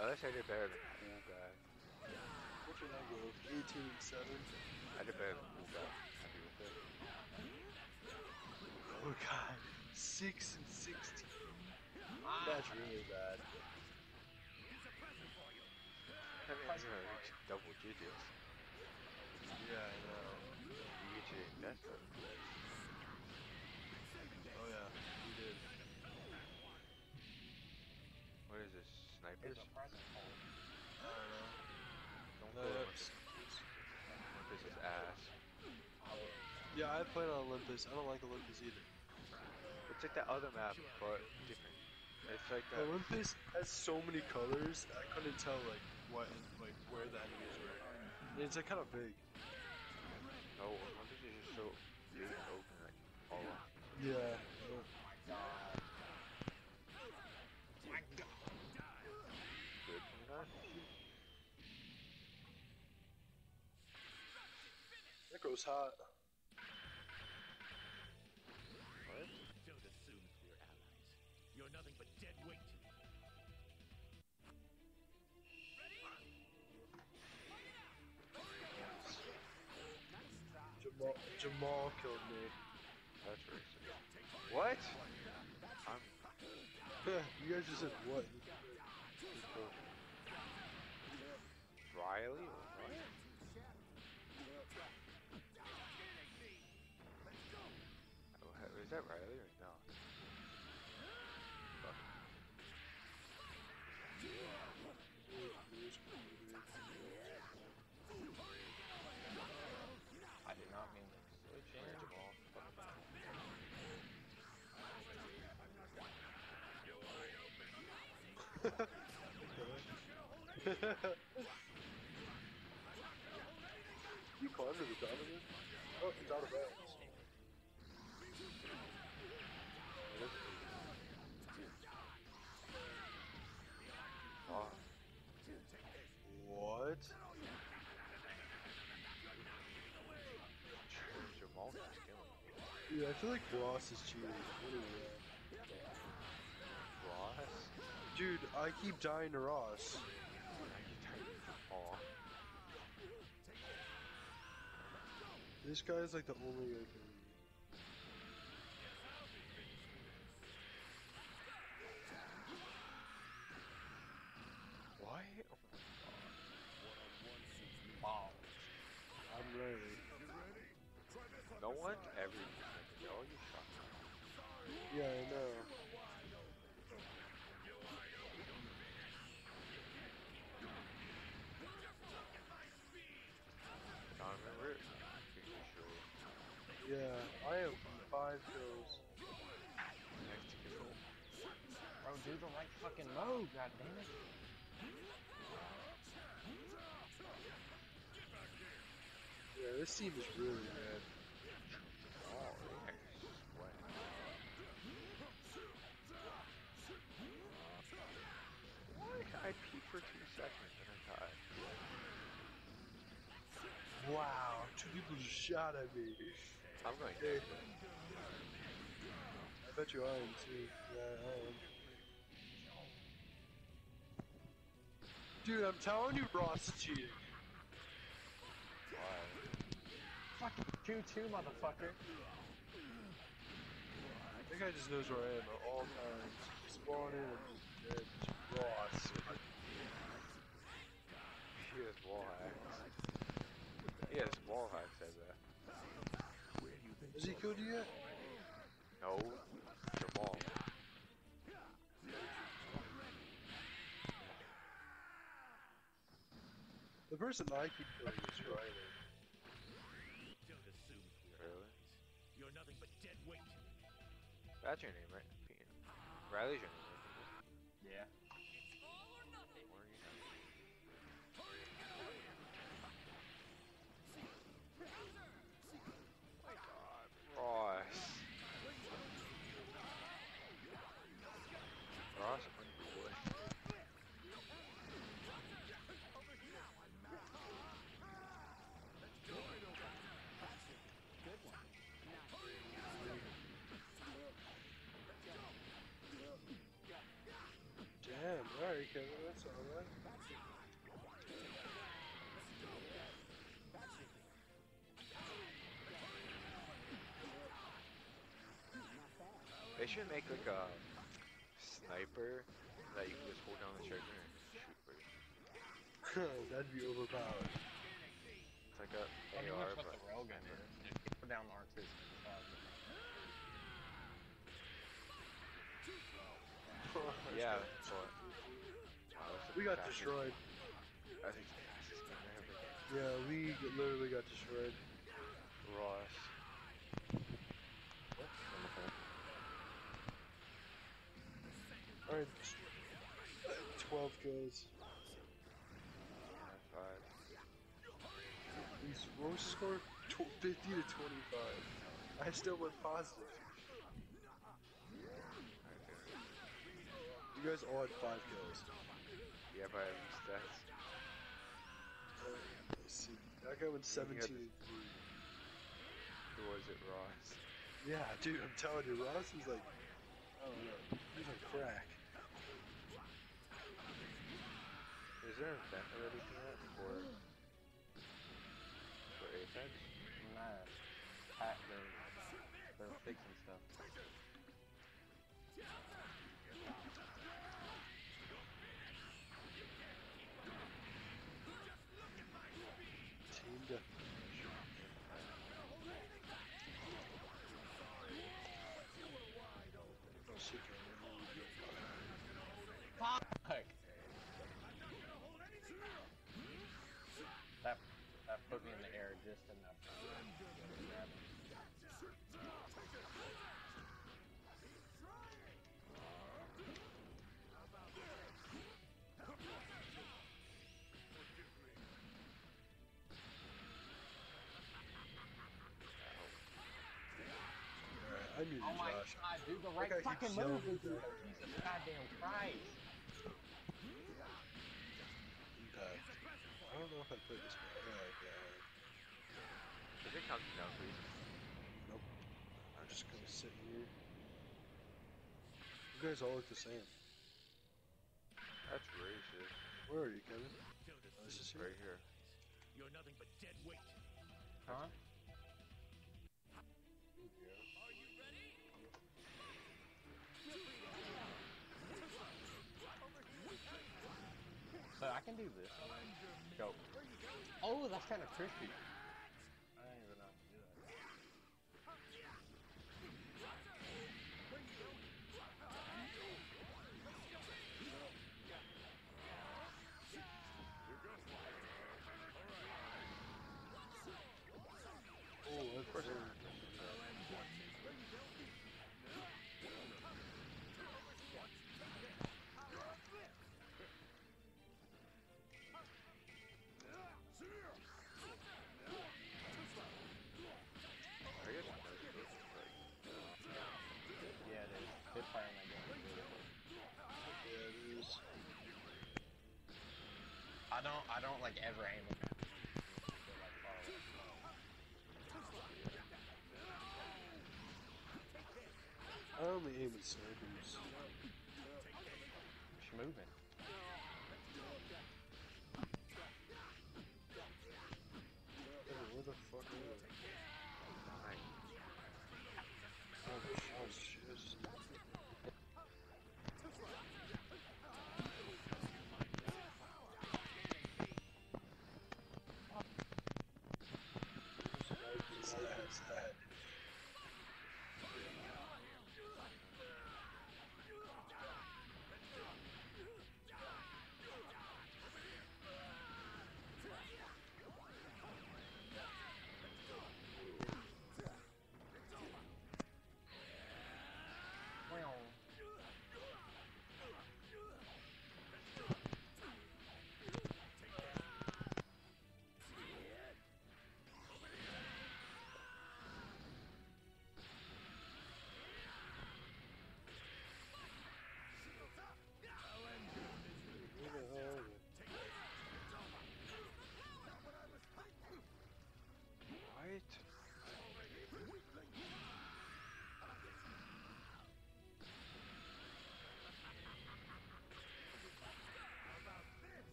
Oh, least I did better than cool guy. What did I go? 18 7. I did better than cool guy. Happy with it. Oh god. 6 and 16. That's really bad. I mean, you know, reach double digits. Yeah, I know. You get your death Snipers? There's a present hole. I don't know. Don't No, go yeah, Olympus. Olympus is ass. yeah, I played on Olympus. I don't like Olympus either. It's like that other map, but different. It's like that. Olympus has so many colors. I couldn't tell like what like where the enemies were. And it's like kind of big. No, Olympus is just so big and open, like all up. Yeah. good. You know? Goes hot. What? Don't assume we're allies. You're nothing but dead weight to. Jamal, Jamal killed me. That's racist. What? I'm you guys just said what? Riley Riley or no? Fuck. I did not mean to switch in. Jamal. you climbed to the top? Oh, it's out of bounds. What? Killing me. Yeah, I feel like Ross is cheating. Ross? Dude, I keep dying to Ross. I keep turning to Jamal. This guy is like the only I can. What? Balls. I'm ready. No one ever uses it. All you shot. Yeah, I know. Don't remember it? Pretty sure. Yeah, I have five kills. Next kill. Bro, do the right fucking mode, god damn it. Yeah, this team is really bad. For two seconds and I died. Wow, two people just shot at me. I'm going to I bet you are too. Yeah, I am. Dude, I'm telling you, Ross cheating. Why? Fucking 2-2, motherfucker. That guy just knows where I am at all times. Spawn in and dead. Ross. He has wall hacks. He has wall hacks, says that. Has he killed you yet? No. Jamal. The person I keep killing is Riley. Don't assume we're Really? allies. You're nothing but dead weight to me. That's your name, right? Riley's your name, because of this. They should make like a sniper that you can just hold down the trigger and shoot with. That'd be overpowered. It's like a I mean, AR, but the down the arcs. yeah, but we got destroyed. I think the fastest game ever. Yeah, we literally got destroyed. Ross. Alright. 12 kills. Five. We s- what was the score? Tw- 50 to 25. I still went positive. You guys all had 5 kills. Yeah, but I have stats. Let's see. That guy went 17 had- and 3. Who was it, Ross? Yeah, dude, I'm telling you, Ross is like, oh don't he's like crack. Is there an event already for that? For for Apex? Nah. Pat, they're, they're fixing just enough. I muted Oh my Josh. god, dude, the right fucking move, at dude. Jesus goddamn Christ. Impact. I don't know if I played this one. Oh, okay, alright. Is it counting down, please? Nope. I'm just gonna sit here. You guys all look the same. That's racist. Where are you, Kevin? Oh, this is here. Right here. You're nothing but dead weight. Huh? Are you ready? So I can do this. Go. Oh, that's kind of crispy. I don't. I don't like ever aim at that. They're, like, far away. I only aim at snipers. She's moving.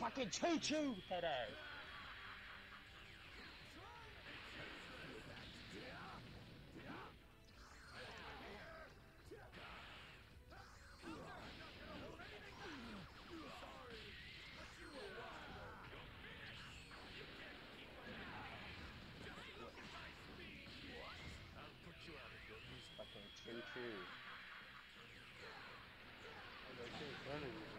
Motherfucking choo choo head ass. Stay true. I can't find anything.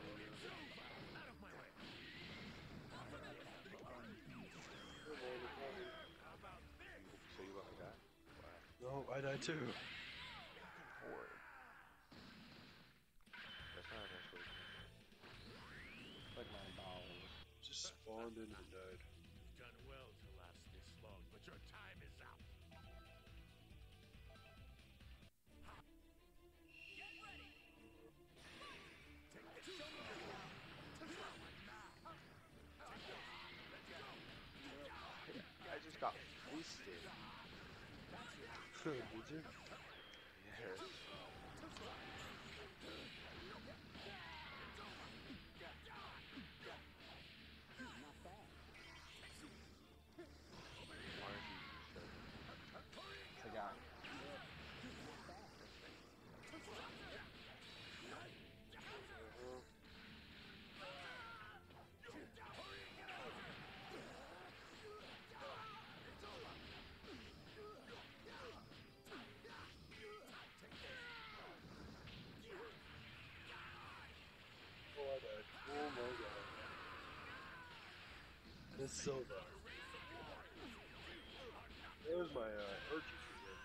So you like that? I too. It's so bad. There's my uh, again.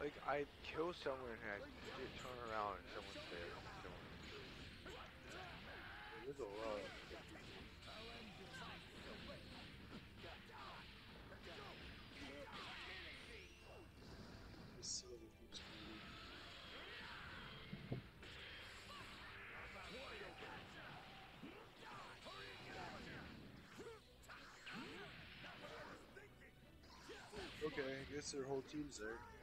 Like, I kill someone and I turn around and someone's there. There's a lot. Guess their whole team's there.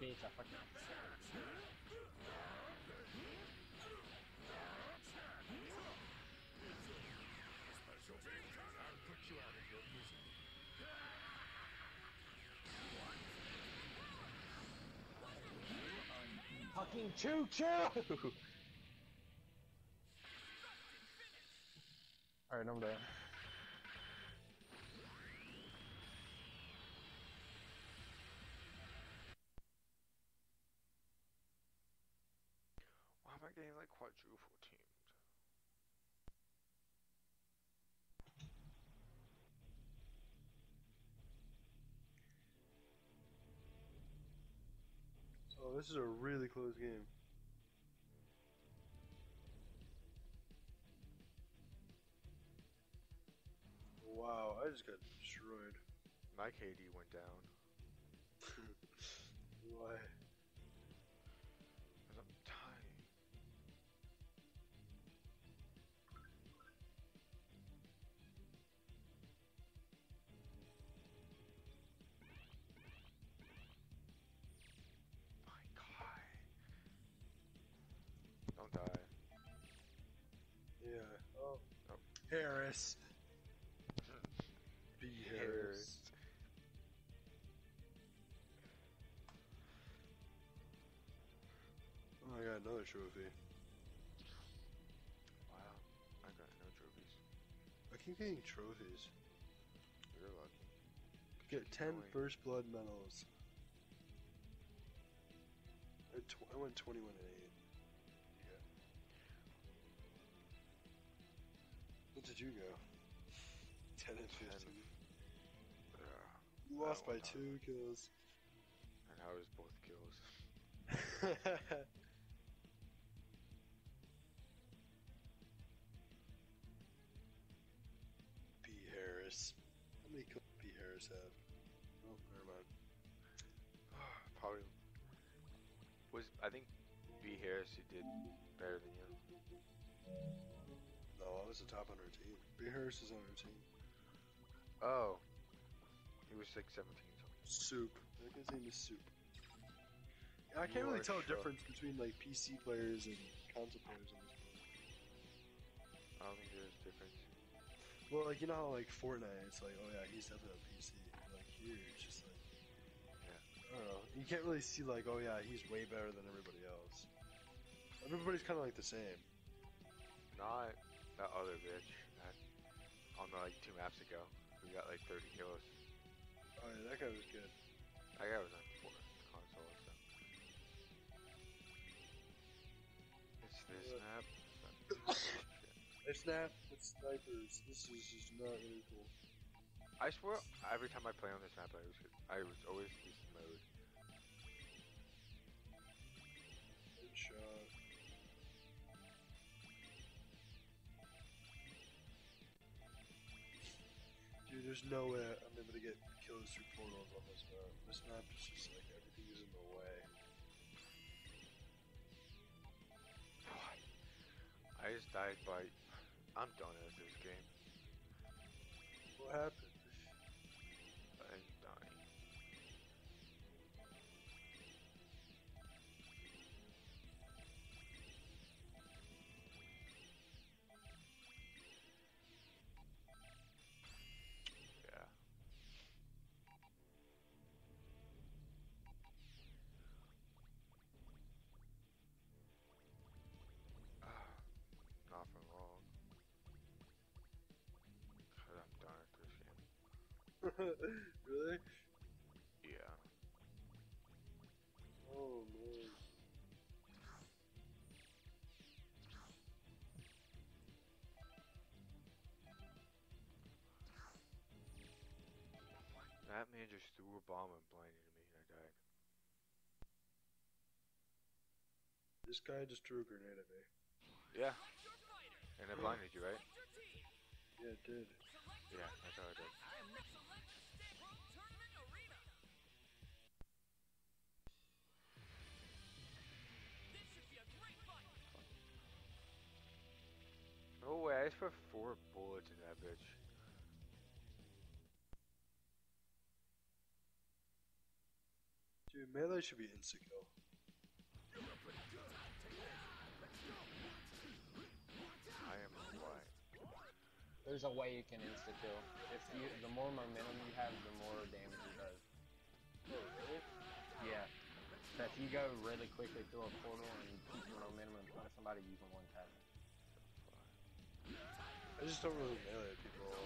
Bitch, I fucking. Fucking choo choo! Alright, I'm done. Why am I getting like quadruple teamed? Oh, this is a really close game. Wow, I just got destroyed. My KD went down. Why? Harris. B. Harris. Harris. Oh, I got another trophy. Wow. I got no trophies. I keep getting trophies. You're lucky. Get 10 going. first blood medals. I, tw- I went 21 and 8. did you go? 10 and 15. Yeah. You lost by two hurt. kills. And how is both kills. B. Harris. How many kills B. Harris have? Oh, never mind. Probably was I think B Harris who did better than you. No, I was the top 100. Beerus is on our team. Oh. He was like 17 something. Soup. That guy's name is Soup. I can't you really tell the difference between like PC players and console players on this one. I don't think there's a difference. Well, like you know how like Fortnite, it's like oh yeah, he's definitely a PC. Like here, it's just like yeah. I don't know. You can't really see like oh yeah, he's way better than everybody else. Everybody's kind of like the same. Not that other bitch. Oh, on the like two maps ago We got like 30 kills. Oh yeah, that guy was good. That guy was on four console so. It's this Yeah. map. It's Snap, it's snipers. This is just not really cool. I swear, every time I play on this map, I was I was always this mode. Dude, there's no way I'm able to get kills through portals on this map. This map is just like everything is in the way. I just died by. I'm done at this game. What happened? really? Yeah. Oh man. That man just threw a bomb and blinded me and I died. This guy just threw a grenade at me. Yeah. And it blinded you, right? Yeah, it did. Yeah, that's how I did. No way, I just put four bullets in that bitch. Dude, melee should be insta kill. There's a way you can insta kill. If you, the more momentum you have, the more damage it does. Yeah. So if you go really quickly through a portal and keep your momentum in front of somebody, you can one tap. I just don't really melee people.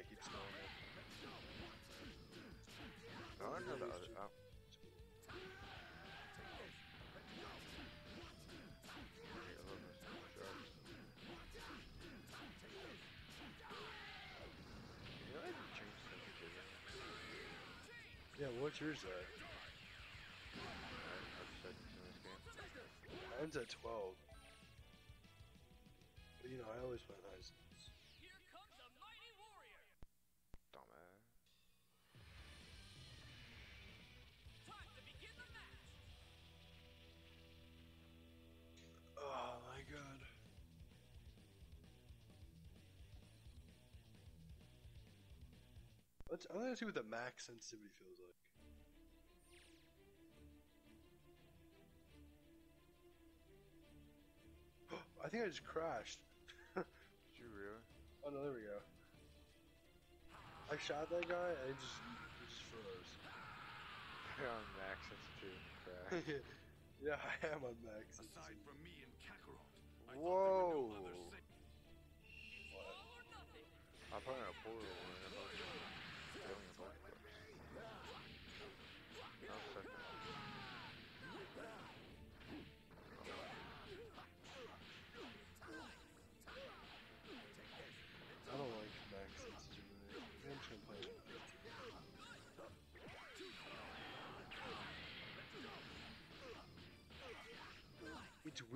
Guy keeps going in. No, I know the other. Oh. Okay, I love this sharks. You know, I didn't change sensitivity. Yeah, what's yours at? Alright, I'll just settings in this game. Mine's at 12. But you know, I always play high Let's, I'm gonna see what the max sensitivity feels like. I think I just crashed. Did you really? Oh no, there we go. I shot that guy and it just, it just froze. You're on max sensitivity. Crash. yeah, I am on max. Aside sensitivity. from me and Kakarot, I Whoa. thought there were no other sa- All or nothing. I'm putting a portal in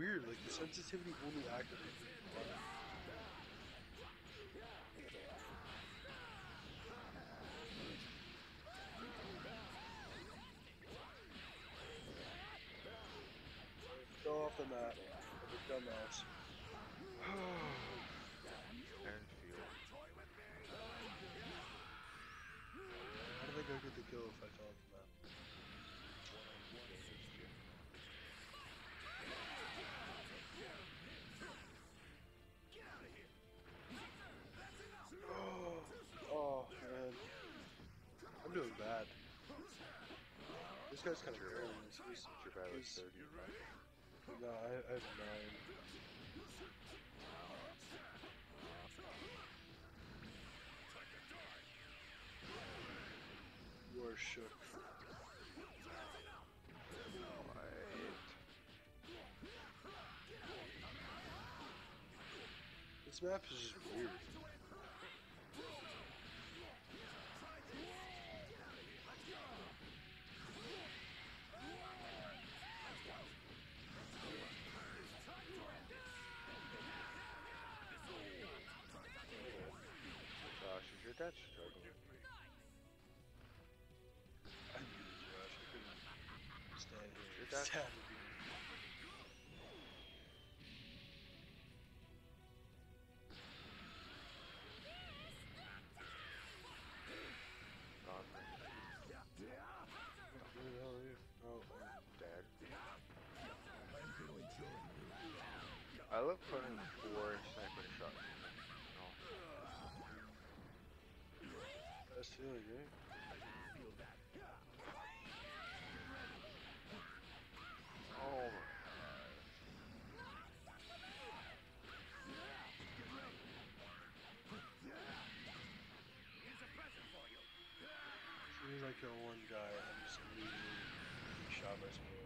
weird. Like the sensitivity only activates. when. Go off the map. Like a dumbass. And field. How did I go get the kill if I fell guy's kind of Sure. good. He's, he's, What's your bad like he's- 30? no, I, I have nine. You are shook. This map is just weird. Josh, is your dad struggling? I. I couldn't stand here. Your dad- Sad to be- Not Who the hell are you? Oh, dad. I love putting four sniper shots. That's feeling great. oh my As soon as I one guy, I'm just immediately shot by someone.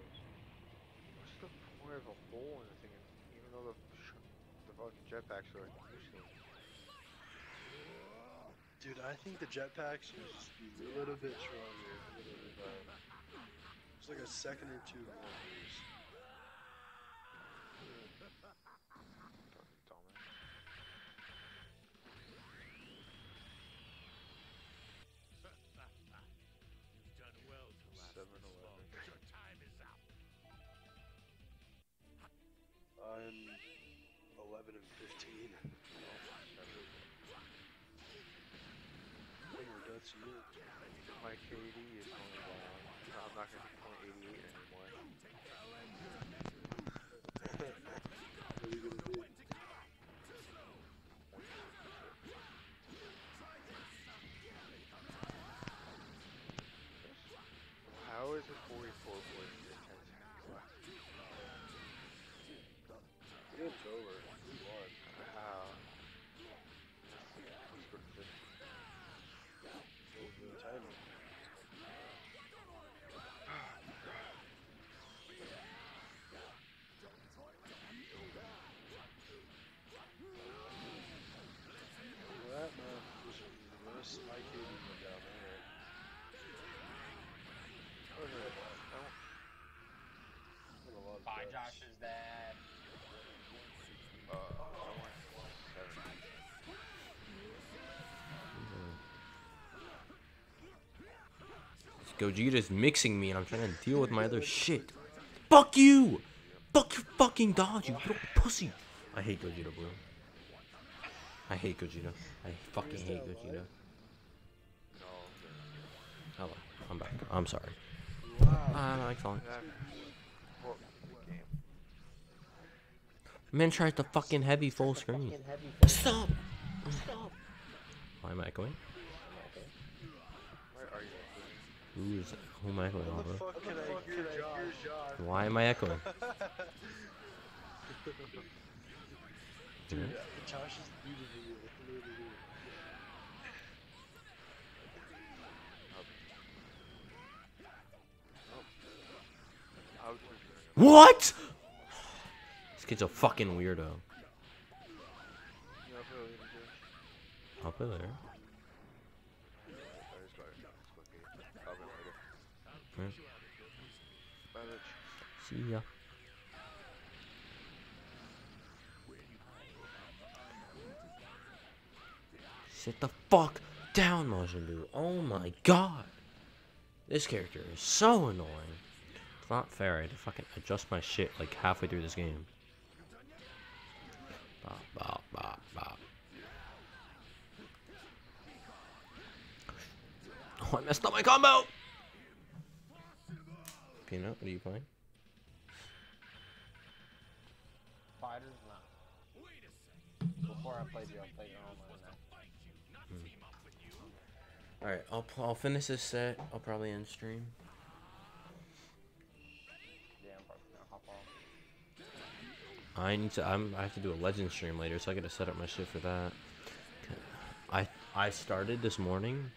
What's the point of a hole in the thing? Even though the the fucking jetpacks are like useless. Dude, I think the jetpacks should just be a little bit stronger. It's like a second or two more it Gogeta's mixing me and I'm trying to deal with my other shit. Fuck you! Fuck your fucking dodge, you little pussy! I hate Gogeta, bro. I hate Gogeta. I fucking hate Gogeta. Oh, Hello, I'm back. I'm sorry. Wow. I'm like fine. well. Man tries to fucking heavy full screen. Stop! Stop! Why am I echoing? Why are you Who is who am I echoing How on, the bro? fuck can I hear Josh? Why am I echoing? Dude, Yeah. Josh is muted me. Literally. I. What? This kid's a fucking weirdo. Yeah, really, See ya. Sit the fuck down, Majin Oh my god. This character is so annoying. It's not fair. I had to fucking adjust my shit like halfway through this game. Bop, bop, bop, bop. Oh, I messed up my combo! Peanut, what are you playing? Fighters, no. Before I played you, I played your online now. Alright, I'll, I'll finish this set. I'll probably end stream. I'm probably gonna hop off. I need to. I'm. I have to do a legend stream later, so I gotta set up my shit for that. I I started this morning.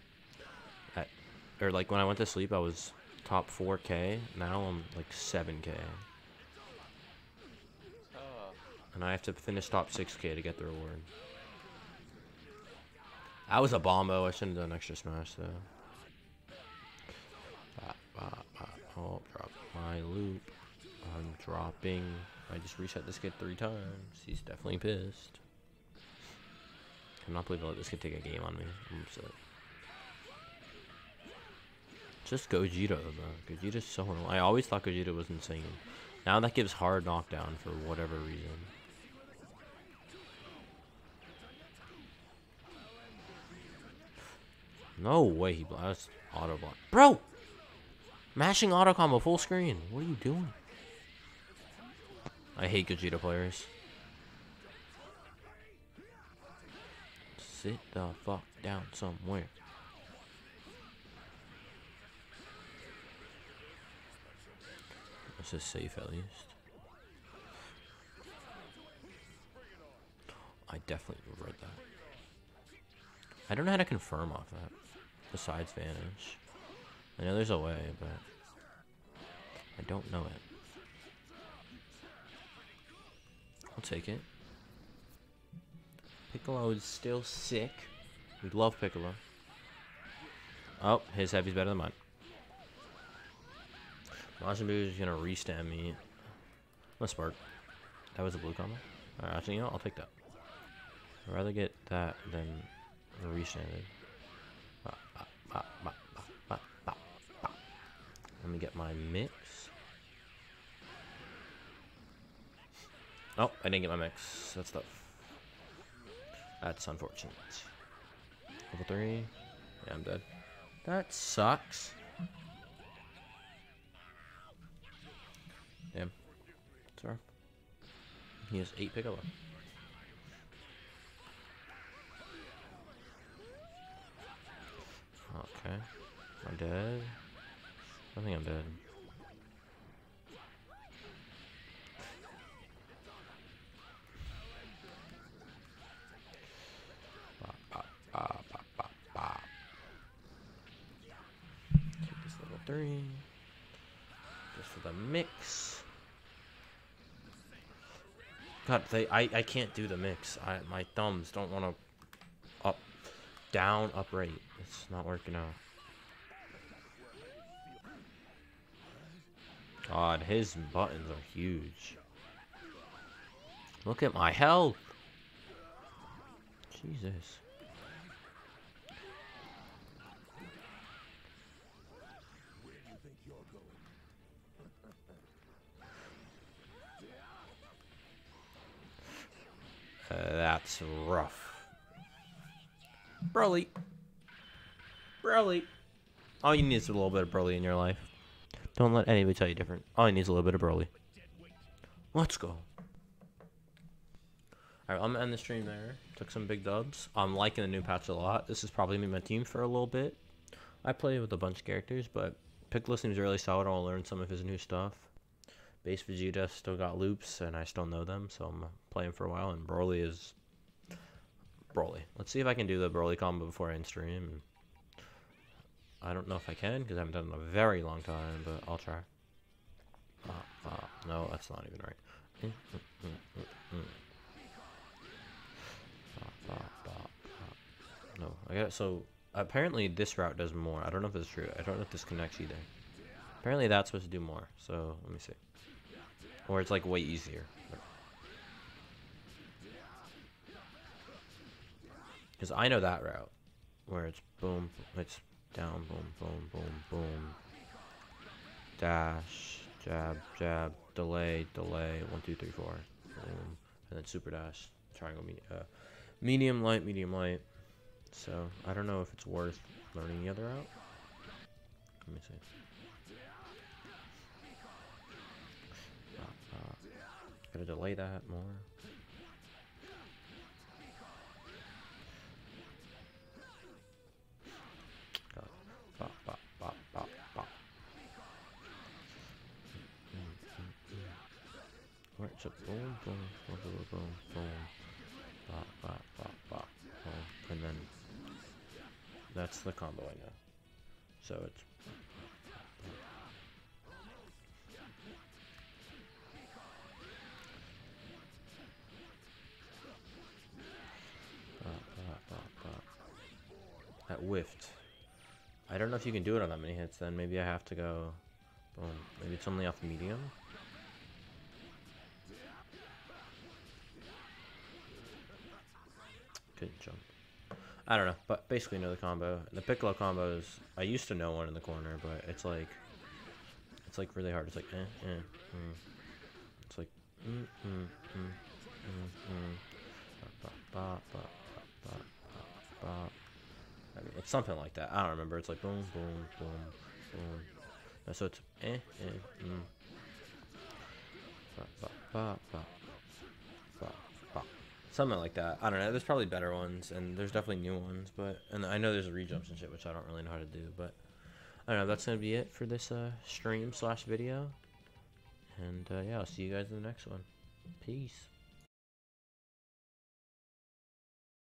At, or like when I went to sleep, I was top 4K. Now I'm like 7K, Oh, and I have to finish top 6K to get the reward. I was a bombo. I shouldn't have done extra smash though. Bop, bop, bop. Oh, drop my loop. I'm dropping. I just reset this kid three times. He's definitely pissed. I cannot believe I let this kid take a game on me. I'm upset. Just Gogeta though. Gogeta's so annoying. I always thought Gogeta was insane. Now that gives hard knockdown for whatever reason. No way he blasts auto block. Bro! Mashing auto combo full screen. What are you doing? I hate Gogeta players. Sit the fuck down somewhere. This is safe at least. I definitely read that. I don't know how to confirm off that. Besides vanish. I know there's a way, but I don't know it. I'll take it. Piccolo is still sick. We love Piccolo. Oh, his heavy's better than mine. Majin Buu is gonna restab me. I'm spark. That was a blue combo. Alright, actually, you know. I'll take that. I'd rather get that than restanded. Bop, Let me get my mix. Oh, I didn't get my mix. That's tough. That's unfortunate. Level 3. Yeah, I'm dead. That sucks. Damn. Rough. He has 8 Piccolo. Okay. Am I dead? I think I'm dead. Three. Just for the mix. God, they I, I can't do the mix. I my thumbs don't want to down upright. It's not working out. God, his buttons are huge. Look at my health. Jesus. Uh, that's rough. Broly. Broly. All you need is a little bit of Broly in your life. Don't let anybody tell you different. All you need is a little bit of Broly. Let's go. Alright, I'm gonna end the stream there. Took some big dubs. I'm liking the new patch a lot. This is probably gonna be my team for a little bit. I play with a bunch of characters, but Piccolo seems really solid. I'll learn some of his new stuff. Base Vegeta still got loops, and I still know them, so I'm playing for a while. And Broly is Broly. Let's see if I can do the Broly combo before I end stream. I don't know if I can because I haven't done it in a very long time, but I'll try. Uh, uh, no, that's not even right. Mm, mm, mm. No, I got so apparently this route does more. I don't know if it's true. I don't know if this connects either. Apparently that's supposed to do more. So let me see. Or it's like way easier. Because I know that route, where it's boom, it's down, boom, boom, boom, boom, dash, jab, jab, delay, delay, one, two, three, four, boom, and then super dash, triangle, me- uh, medium light, medium light. So I don't know if it's worth learning the other route. Let me see. Uh, uh, gotta delay that more. Bop, bop, bop, bop, bop. Right, so boom, boom, boom, boom, boom. Bop, bop, bop, bop, boom. And then that's the combo I know. So it's. That whiffed. I don't know if you can do it on that many hits then. Maybe I have to go boom. Maybe it's only off medium. Good jump. I don't know, but basically know the combo. The Piccolo combos, I used to know one in the corner, but it's like, it's like really hard. It's like, eh, eh, mm. It's like, mm, mm, mm, mm, mm. Ba, ba, ba, ba, ba, ba, ba. I mean, it's something like that. I don't remember. It's like boom, boom, boom, boom. Uh, So it's eh, eh, mm. Ba, ba, ba, ba, ba, ba. Something like that. I don't know. There's probably better ones, and there's definitely new ones. But and I know there's rejumps and shit, which I don't really know how to do. But I don't know. That's gonna be it for this uh, stream slash video. And uh, yeah, I'll see you guys in the next one. Peace.